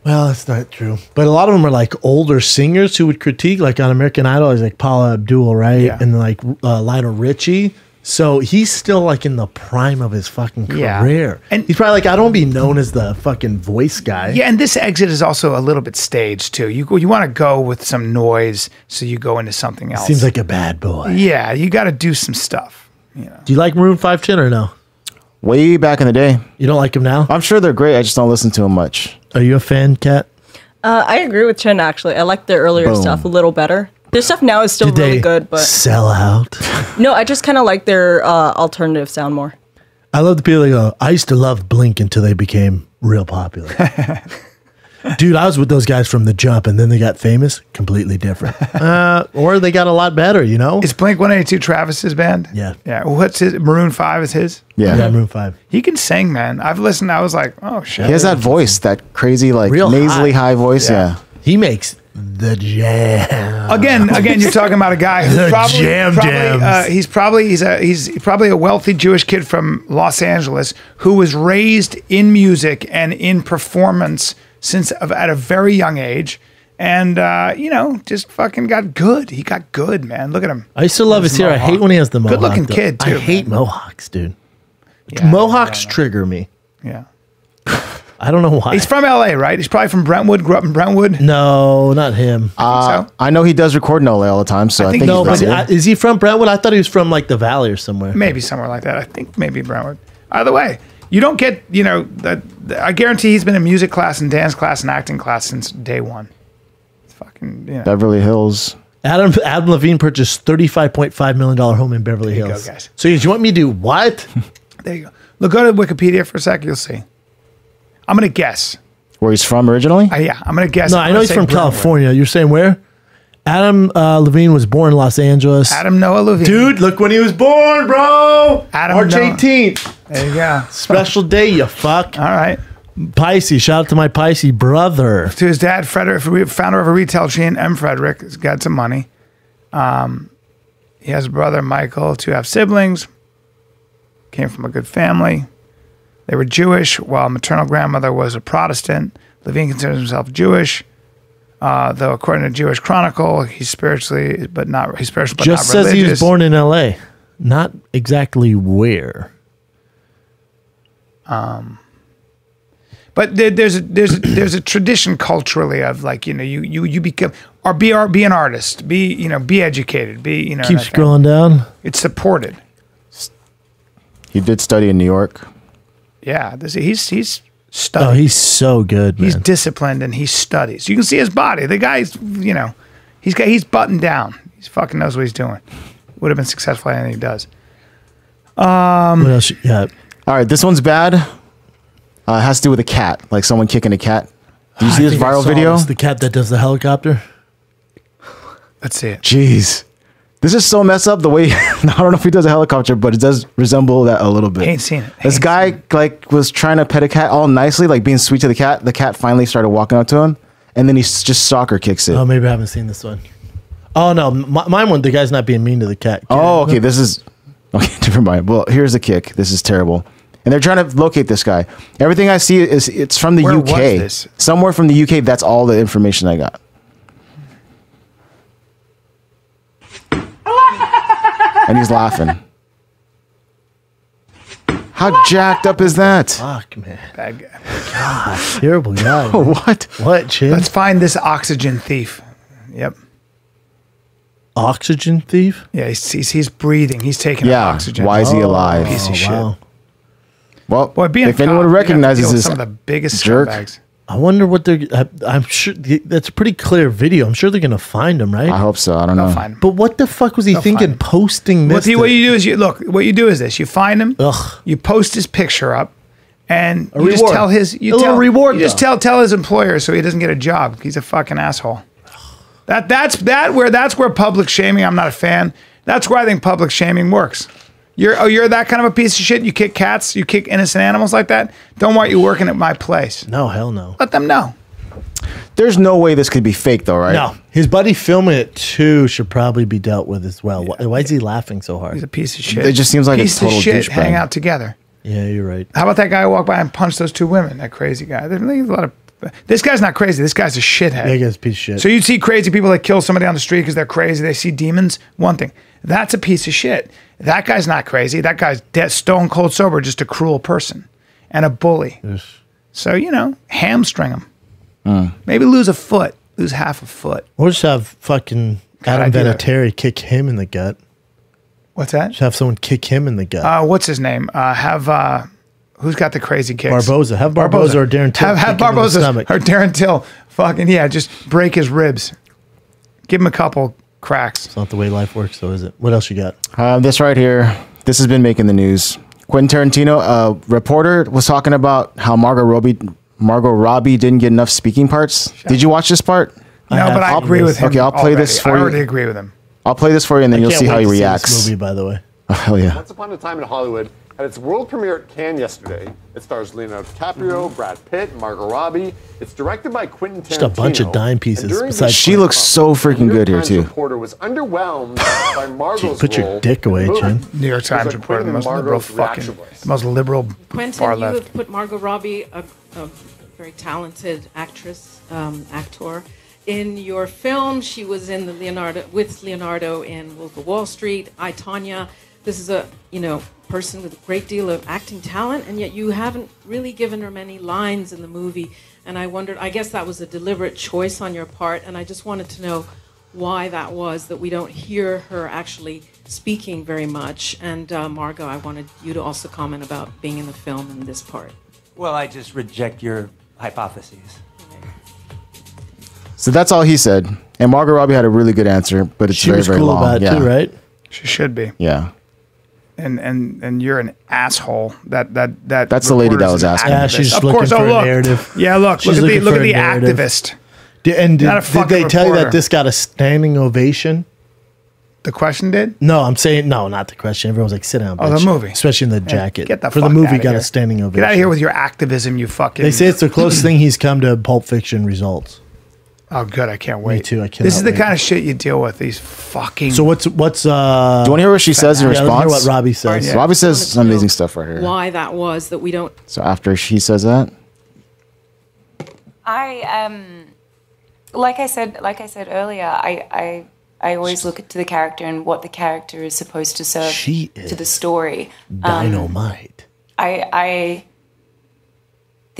well, that's not true. But a lot of them are like older singers who would critique, like on American Idol, is like Paula Abdul, right? Yeah. And like uh, Lionel Richie. So he's still like in the prime of his fucking Yeah. career. And- And he's probably like, I don't want to be known as the fucking voice guy. Yeah, and this exit is also a little bit staged too. You you want to go with some noise, so you go into something else. Seems like a bad boy. yeah, you got to do some stuff. You know. Do you like Maroon 5 Chin or no? Way back in the day, You don't like him now? I'm sure they're great. I just don't listen to them much. Are you a fan, Kat? Uh, I agree with Chen, actually. I like their earlier Boom. stuff a little better. Their stuff now is still Did really they good, but sell out? no, I just kind of like their uh, alternative sound more. I love the people that go, I used to love Blink until they became real popular. Dude, I was with those guys from the jump and then they got famous, completely different. Uh, or they got a lot better, you know? Is Blink One Eighty Two Travis's band? Yeah. yeah. What's his Maroon Five? Is his? Yeah, yeah, Maroon 5. He can sing, man. I've listened. I was like, oh shit. he has that voice, that crazy like Real nasally high. high, voice. Yeah. Yeah. He makes the jam. Again, again, you're talking about a guy who's The probably, jam probably jams. uh, he's probably he's a he's probably a wealthy Jewish kid from Los Angeles who was raised in music and in performance since of, at a very young age, and uh, you know just fucking got good. He got good, man. Look at him. I used to love his hair. I hate when he has the mohawk. Good-looking though. kid, I too, hate man. mohawks, dude. Yeah, mohawks I trigger me. Yeah, I don't know why. he's from L.A., right? He's probably from Brentwood. Grew up in Brentwood. no, not him. Uh, so? I know he does record in LA all the time, so I think think, no, he's but from I, here. is he from Brentwood? I thought he was from like the Valley or somewhere. maybe somewhere like that. I think maybe Brentwood. Either way, you don't get you know that. I guarantee he's been in music class and dance class and acting class since day one. It's fucking you know. Beverly Hills. Adam Adam Levine purchased thirty five point five million dollar home in Beverly you go, Hills. guys. So you want me to do what? There you go. Look, go to Wikipedia for a sec. You'll see. I'm gonna guess. Where he's from originally? Uh, yeah, I'm gonna guess. no, I'm I know he's from Brentwood. California. You're saying where? Adam uh, Levine was born in Los Angeles. Adam Noah Levine. Dude, look when he was born, bro. Adam March Noah. 18th. There you go. Special day, you fuck. All right. Pisces. Shout out to my Pisces brother. To his dad, Frederick, founder of a retail chain, M. Fredric, has got some money. Um, he has a brother, Michael, two half siblings. Came from a good family. They were Jewish, while maternal grandmother was a Protestant. Levine considers himself Jewish, uh, though according to Jewish Chronicle, he's spiritually, but not he's spiritual, but Just not says he was born in L.A. Not exactly where. Um, But there, there's a, there's a, there's a tradition culturally of like you know you you you become or be or be an artist, be you know be educated, be you know Keep that kind of- scrolling down. It's supported. He did study in New York. Yeah, this, he's he's Oh, he's so good, man. he's disciplined and he studies. You can see his body. The guy's, you know, he's got he's buttoned down. He fucking knows what he's doing. Would have been successful at anything he does. Um, what else? You got? All right, this one's bad. Uh, it has to do with a cat, like someone kicking a cat. Do you see this viral video? this, the cat that does the helicopter. Let's see it. Jeez. This is so messed up the way I don't know if he does a helicopter, but it does resemble that a little bit. Ain't seen it. This Ain't guy like was trying to pet a cat all nicely, like being sweet to the cat. The cat finally started walking up to him, and then he just soccer kicks it. Oh, maybe I haven't seen this one. Oh no, m- mine one. The guy's not being mean to the cat. oh, okay. This is okay. Never mind. Well, here's the kick. This is terrible. And they're trying to locate this guy. Everything I see is it's from the Where UK. was this? Somewhere from the UK. That's all the information I got. And he's laughing. How jacked up is that? Fuck, man. Bad guy. Terrible guy. man. What? what, Chin? Let's find this oxygen thief. Yep. Oxygen thief? Yeah, he's he's, he's breathing. He's taking Yeah. oxygen. Why is he oh, alive? Piece of Oh, shit. wow. Well, Boy, being if a cop, anyone you're gonna have recognizes deal with this some of the biggest jerk, scumbags. I wonder what they're. I, I'm sure that's a pretty clear video. I'm sure they're gonna find him, right? I hope so. I don't know. They'll find him. but what the fuck was he They'll thinking? find him. Posting this? What you, to- what you do is you look. What you do is this: you find him, Ugh. you post his picture up, and A you just reward. tell his you A little tell reward, You just though. tell tell his employer so he doesn't get a job. He's a fucking asshole. That that's that where that's where public shaming. I'm not a fan. That's where I think public shaming works. You're oh you're that kind of a piece of shit. You kick cats, you kick innocent animals like that. Don't want you working at my place. No, hell no. Let them know. There's no way this could be fake, though, right? No, his buddy filming it too should probably be dealt with as well. Why, why is he laughing so hard? He's a piece of shit. It just seems like a total of shit. Hang out together. Yeah, you're right. How about that guy who walked by and punched those two women? That crazy guy. There's a lot of. This guy's not crazy. This guy's a shithead. Yeah, guy's a piece of shit. So you'd see crazy people that kill somebody on the street because they're crazy. They see demons. One thing. That's a piece of shit. That guy's not crazy. That guy's dead, stone cold sober, just a cruel person and a bully. So you know, hamstring him. Maybe lose a foot, lose half a foot. Or just have fucking Adam I. Vinatieri kick him in the gut. What's that? Just have someone kick him in the gut. Uh, what's his name? Uh, have uh, who's got the crazy kicks? Barboza. Have Barboza or Darren Till Have, have kick him in the Barboza or Darren Till. Fucking yeah, just break his ribs. Give him a couple cracks. It's not the way life works, though, is it? What else you got? Uh, this right here, this has been making the news. Quentin Tarantino, a reporter, was talking about how Margot Robbie, Margot Robbie didn't get enough speaking parts. Did you watch this part? No, have but I seen agree with him. Okay, I'll play this already. for I you. already agree with him. I'll play this for you, and then you'll see how he reacts. This movie, by the way. Oh, hell yeah! Once Upon a Time in Hollywood had its world premiere at Cannes yesterday. It stars Leonardo DiCaprio, Brad Pitt, Margot Robbie. It's directed by Quentin Tarantino. Just a bunch of dime pieces besides- She looks so freaking good here Times too. Reporter was underwhelmed by Margot's put your role dick away, movie. Jen. New York Times what reported the most and liberal fucking, the most liberal Quentin, far you have put Margot Robbie, a, a very talented actress, um, actor, in your film. She was in the Leonardo with Leonardo in Wolf of Wall Street. I Tonya. This is a you know person with a great deal of acting talent, and yet you haven't really given her many lines in the movie. And I wondered. I guess that was a deliberate choice on your part, and I just wanted to know why that was that we don't hear her actually speaking very much. And uh, Margot, I wanted you to also comment about being in the film in this part. Well, I just reject your hypotheses. So that's all he said. And Margot Robbie had a really good answer, but it's She very was very cool long. about it yeah. too, right? She should be. Yeah. And and and you're an asshole. That that that. That's the lady that was asking. Yeah, she's of looking course. Oh, for oh a look. narrative. Yeah, look. She's look at the looking look for at a the narrative. activist. Did, and did, did fucking they tell you that this got a standing ovation? The question did. No, I'm saying no, not the question. Everyone's like, sit down. Oh, the movie. especially in the Yeah, jacket. get the for the fuck movie, outta got here. a standing ovation. Get out of here with your activism, you fucking. They say it's the closest thing he's come to Pulp Fiction results. Oh, good. I can't wait. Me too, I can't. This is the wait. kind of shit you deal with. These fucking. So what's what's uh? Do you want to hear what she says in yeah, let's hear response? what Robbie says. Yeah. Robbie says some amazing stuff right here. Why that was that we don't So after she says that, I um, like I said, like I said earlier, I I, I always look to the character and what the character is supposed to serve She is to the is story. Dynamite. I I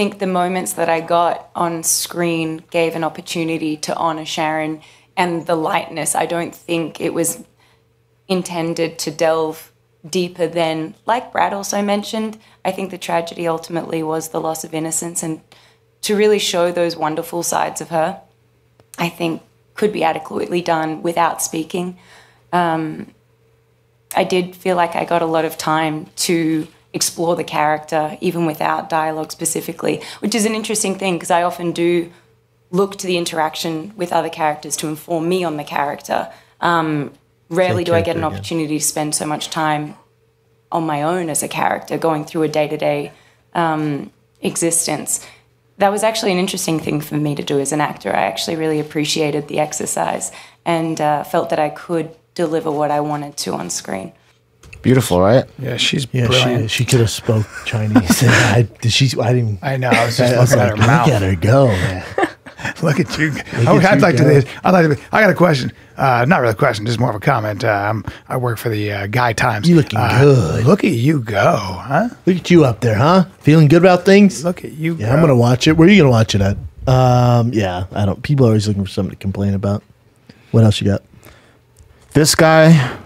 think the moments that I got on screen gave an opportunity to honor Sharon and the lightness. I don't think it was intended to delve deeper than, like Brad also mentioned, I think the tragedy ultimately was the loss of innocence. And to really show those wonderful sides of her, I think could be adequately done without speaking. Um, I did feel like I got a lot of time to explore the character, even without dialogue specifically, which is an interesting thing because I often do look to the interaction with other characters to inform me on the character. Um, rarely do I get an character, yeah. opportunity to spend so much time on my own as a character, going through a day to day existence. That was actually an interesting thing for me to do as an actor. I actually really appreciated the exercise and uh, felt that I could deliver what I wanted to on screen. Beautiful, right? Yeah, she's Yeah, brilliant. she she could have spoke Chinese. I, did she? I didn't. I know. I was just I was looking like, at her mouth. look at her go, man. Look at you. at I'd you like to. I'd like to. be- I got a question. Uh, not really a question, just more of a comment. Um, I work for the uh, Guy Times. You looking Uh, good. Look at you go, huh? Look at you up there, huh? Feeling good about things? Look at you. Yeah, I'm gonna watch it. Where are you gonna watch it at? Um, yeah, I don't. People are always looking for something to complain about. What else you got? This guy,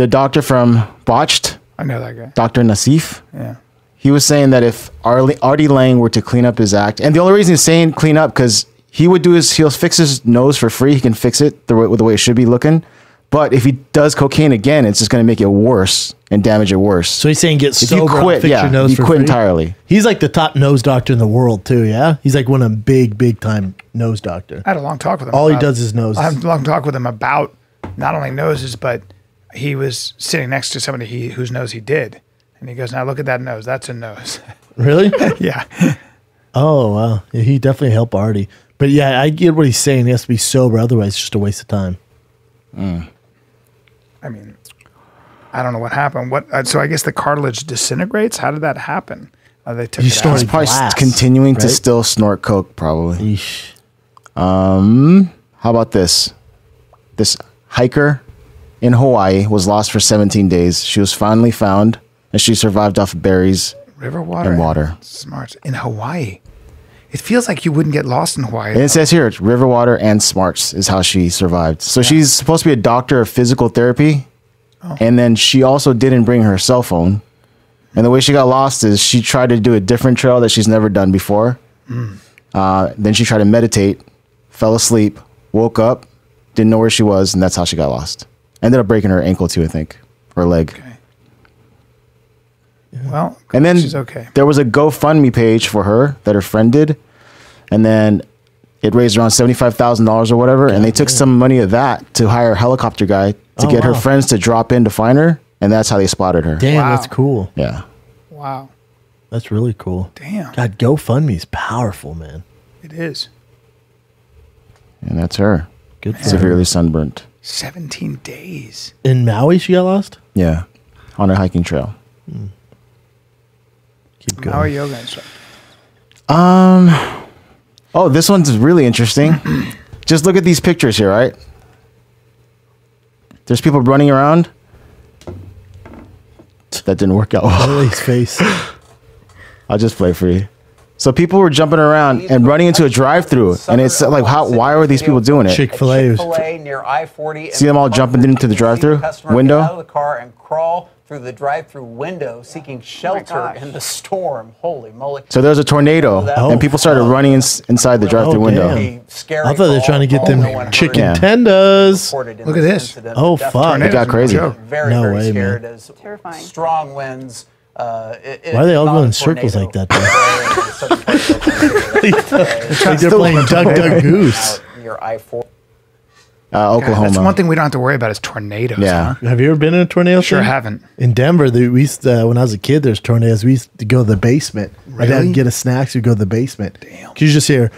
the doctor from Botched, I know that guy. Dr. Nassif, Yeah. he was saying that if Arlie, Artie Lange were to clean up his act, and the only reason he's saying clean up because he would do is he'll fix his nose for free. He can fix it the way, the way it should be looking. But if he does cocaine again, it's just going to make it worse and damage it worse. So he's saying get If you sober, I'll quit, fix yeah, your nose you for quit free? entirely. He's like the top nose doctor in the world too. Yeah, he's like one of them big, big time nose doctor. I had a long talk with him. All he does is noses. I had a long talk with him about not only noses, but he was sitting next to somebody he, whose nose he did, and he goes, "Now look at that nose. That's a nose." Really? yeah. Oh wow, yeah, he definitely helped Artie. But yeah, I get what he's saying. He has to be sober, otherwise it's just a waste of time. I mean, I don't know what happened. What? Uh, so I guess the cartilage disintegrates. How did that happen? Uh, they took You it snorted out. He's probably glass, continuing to still snort coke, probably. Yeesh. Um, how about this? This hiker in Hawaii was lost for 17 days. She was finally found, and she survived off of berries river water and water. Smart in Hawaii. It feels like you wouldn't get lost in Hawaii. And it says here, it's river water and smarts is how she survived. So she's supposed to be a doctor of physical therapy, Oh. and then she also didn't bring her cell phone. And the way she got lost is she tried to do a different trail that she's never done before. Hmm. Uh, then she tried to meditate, fell asleep, woke up, didn't know where she was, and that's how she got lost. Ended up breaking her ankle too, I think, or leg. Okay. well, And then she's okay. there was a GoFundMe page for her that her friend did, and then it raised around seventy five thousand dollars or whatever. and they took some money of that to hire a helicopter guy to Oh, get her friends to drop in to find her, and that's how they spotted her. Damn, Wow. that's cool. Yeah, Wow, That's really cool. damn, God, GoFundMe is powerful, man. it is and that's her. Good for Severely her. sunburnt. Seventeen days. In Maui, she got lost. Yeah, on a hiking trail. Keep going. How are going. yoga instructor? Um. Oh, this one's really interesting. Just look at these pictures here, right? There's people running around. That didn't work out well. Ellie's face. I'll just play for you. So people were jumping around and running into a drive-through, and it's like, how? Why are these people doing it? Chick Fil A. Chick-fil-A near I-40. See them all jumping into the drive-through Customer window? Out of the car and crawl through the drive-through window, seeking oh shelter in the storm. Holy moly! So there's a tornado, Oh. and people started running ins inside the drive-through Oh, window. damn. Scary I thought they were trying to get them oh, no one heard chicken Yeah. tenders. Look at this. Oh, Death fuck. It got crazy. joke. Very, No very way, scared man. as Terrifying. strong winds. Uh, it- it- Why are they all going in circles like tornado. that, Like they're playing Duck Duck Goose. Out Near I-40. Uh, Oklahoma. That's one thing we don't have to worry about is tornadoes. Yeah. huh? Have you ever been in a tornado? Sure thing? haven't. In Denver, the, we used to, when I was a kid, there's tornadoes. We used to go to the basement. My dad Really? would get us snacks. We'd go to the basement. Damn. You just hear,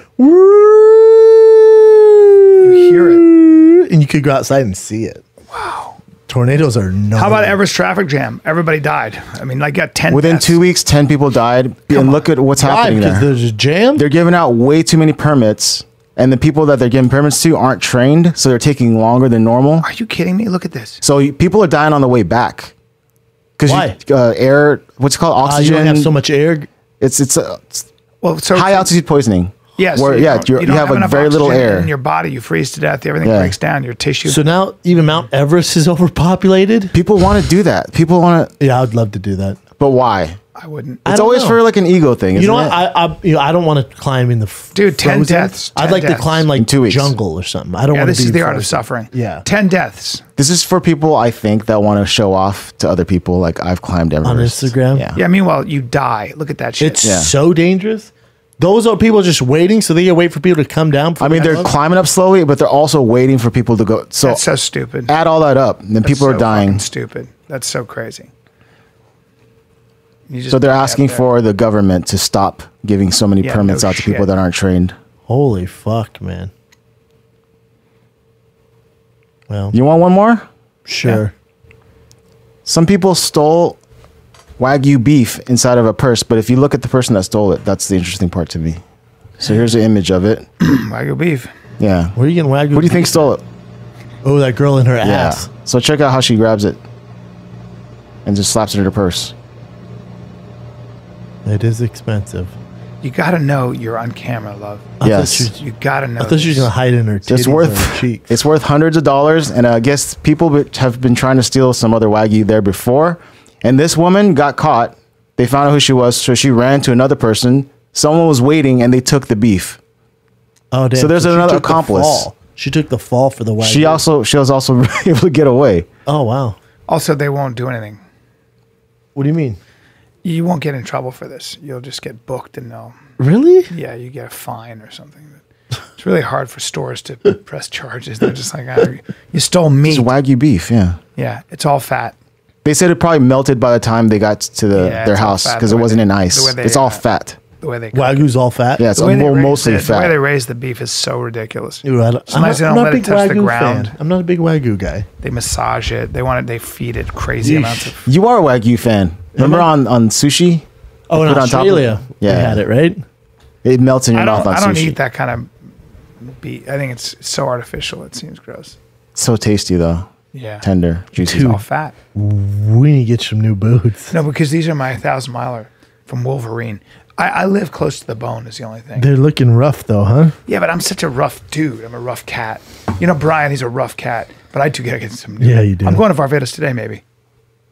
You hear it. and you could go outside and see it. Wow. Tornadoes are no. How about Everest traffic jam? Everybody died. I mean, like got ten. Within deaths. two weeks, ten people died, and look at what's Why? happening Because there. there's a jam. They're giving out way too many permits, and the people that they're giving permits to aren't trained, so they're taking longer than normal. Are you kidding me? Look at this. So people are dying on the way back. Because Why? uh, air, what's it called Ah, you oxygen? don't have so much air. It's it's, uh, it's Well, so high altitude poisoning. Yes. Where, yeah, don't- you're, you, don't have, like very little air. in your body. You freeze to death. Everything Yeah. breaks down. Your tissue. So now even Mount Everest is overpopulated. People want to do that. People want to. Yeah, I'd love to do that. But why? I wouldn't. It's don't always know. for like an ego thing. You know isn't what? it? I I, you know, I don't want to climb in the f- Dude, 10 frozen. deaths, I'd 10 like to climb like In two weeks. jungle or something. I don't yeah, want this to be is the art of suffering. Yeah. Ten deaths. This is for people I think that want to show off to other people. Like I've climbed Everest On Instagram? Yeah. Yeah. Meanwhile, you die. Look at that shit. It's Yeah. so dangerous. Those are people just waiting, so they can wait for people to come down. I mean, they're climbing up slowly, but they're also waiting for people to go. So That's so stupid. add all that up, and then That's people so are dying. Stupid. That's so crazy. So they're asking for the government to stop giving so many Yeah, permits no out to people that aren't trained. Holy fuck, man! Well, You want one more? sure. Some people stole wagyu beef inside of a purse, but if you look at the person that stole it, that's the interesting part to me. So here's an image of it. Wagyu beef. Yeah. Where are you getting wagyu? What do you think stole it? Oh, that girl in her Yeah. ass. So check out how she grabs it and just slaps it in her purse. It is expensive. You got to know you're on camera, love. I Yes. thought she, You got to know. I thought she was this. gonna hide in her titties It's or worth her cheeks. it's worth hundreds of dollars, and I guess people have been trying to steal some other wagyu there before, and this woman got caught. They found out who she was, so she ran to another person. Someone was waiting, and they took the beef. Oh, damn. So there's she another took the accomplice. She took the fall for the wagyu. She also she was also able to get away. Oh wow. Also, they won't do anything. What do you mean? You won't get in trouble for this. You'll just get booked and they'll. Really? Yeah, you get a fine or something. It's really hard for stores to press charges. They're just like, ah, you stole meat. It's wagyu beef, yeah. Yeah, it's all fat. They said it probably melted by the time they got to the, Yeah, their house because the it way wasn't they- in ice. way they, It's all uh, fat. The way they Wagyu's all fat. Yeah, it's the way, they mo- raise mostly the, the way they raise the beef is so ridiculous. Dude, I don't, I'm, Sometimes not, they I'm don't not a big wagyu fan. I'm not a big wagyu guy. They massage it. They want it. They feed it crazy Yeesh. amounts of. You are a wagyu fan. Remember on, on sushi? Oh, in put it on top of- Australia, Yeah. they had it right. It melts in your mouth don't. on I don't eat that kind of beef. I think it's so artificial. It seems gross. So tasty though. Yeah. Tender, juicy. It's all fat. We need to get some new boots. No, because these are my thousand miler from Wolverine. I, I live close to the bone. Is the only thing. They're looking rough though, huh? Yeah, but I'm such a rough dude. I'm a rough cat. You know, Bryan, he's a rough cat. But I do gotta get some. New Yeah, you do. I'm going to Barbados today, maybe.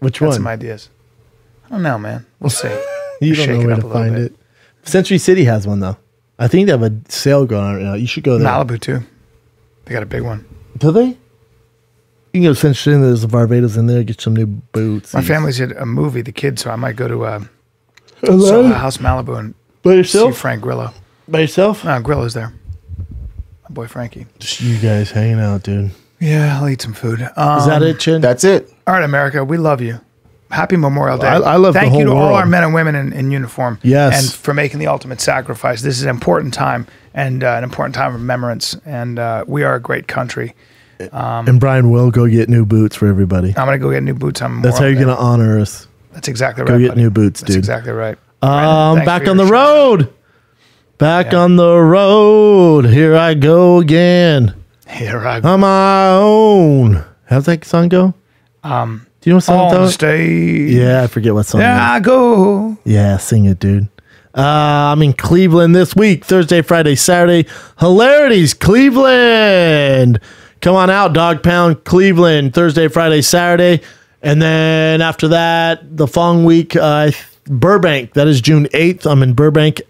Which Got one? some ideas. I don't know, man. We'll see. you Shake don't know where to find bit. it. Century City has one though. I think they have a sale going on right now. You should go there. Malibu too. They got a big one. Do they? You can go to Century City. There's a Barbados in there. Get some new boots. My family's at a movie, the kids, so I might go to uh, Hello? Soho House Malibu and By see yourself? Frank Grillo. By yourself? No, Grillo's there. My boy Frankie. Just you guys hanging out, dude. Yeah, I'll eat some food. Um, Is that it, Chin? That's it. All right, America, we love you. Happy Memorial Day. I- I love the Thank you whole to all our men and women in, in uniform. Yes. And for making the ultimate sacrifice. This is an important time and uh, an important time of remembrance. And uh, we are a great country. Um, and Bryan will go get new boots for everybody. I'm going to go get new boots on That's how you're gonna honor us. That's exactly right. Go get buddy. new boots, That's dude. exactly right. Um, back on the road. Back on the road. Here I go again. Here I go. On my own. How's that song go? Um, Do you know what song on that stage. Yeah, I forget what song. There is. I go. Yeah, sing it, dude. Uh, I'm in Cleveland this week, Thursday, Friday, Saturday. Hilarities, Cleveland. Come on out, Dog Pound, Cleveland, Thursday, Friday, Saturday. And then after that, the following week, uh, Burbank. That is June 8th. I'm in Burbank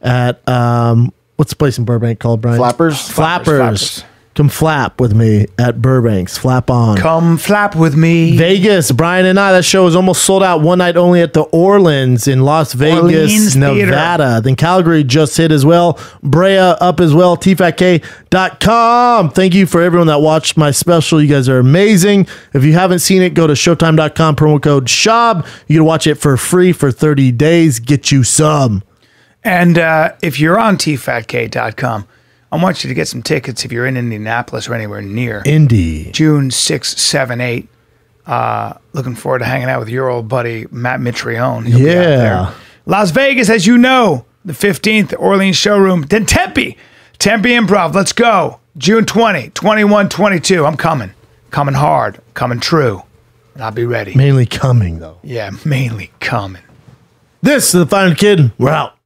at, um, what's the place in Burbank called, Bryan? Flappers? Flappers. Flappers. Come flap with me at Burbank's. Flap on. Come flap with me. Vegas, Bryan and I. That show is almost sold out. One night only at the Orleans in Las Vegas, Orleans Theater. Nevada. Then Calgary just hit as well. Brea up as well. TFATK.com. Thank you for everyone that watched my special. You guys are amazing. If you haven't seen it, go to Showtime.com. Promo code SHOB. You can watch it for free for 30 days. Get you some. And uh, if you're on tfatk.com, I want you to get some tickets if you're in Indianapolis or anywhere near. Indy. June 6, 7, 8. Uh, looking forward to hanging out with your old buddy, Matt Mitrione. He'll be out Yeah. there. Las Vegas, as you know, the 15th, Orleans Showroom. Then Tempe, Tempe Improv. Let's go. June 20, 21, 22. I'm coming. Coming hard. Coming true. And I'll be ready. Mainly coming, though. Yeah, mainly coming. This is the Final Kid. We're out.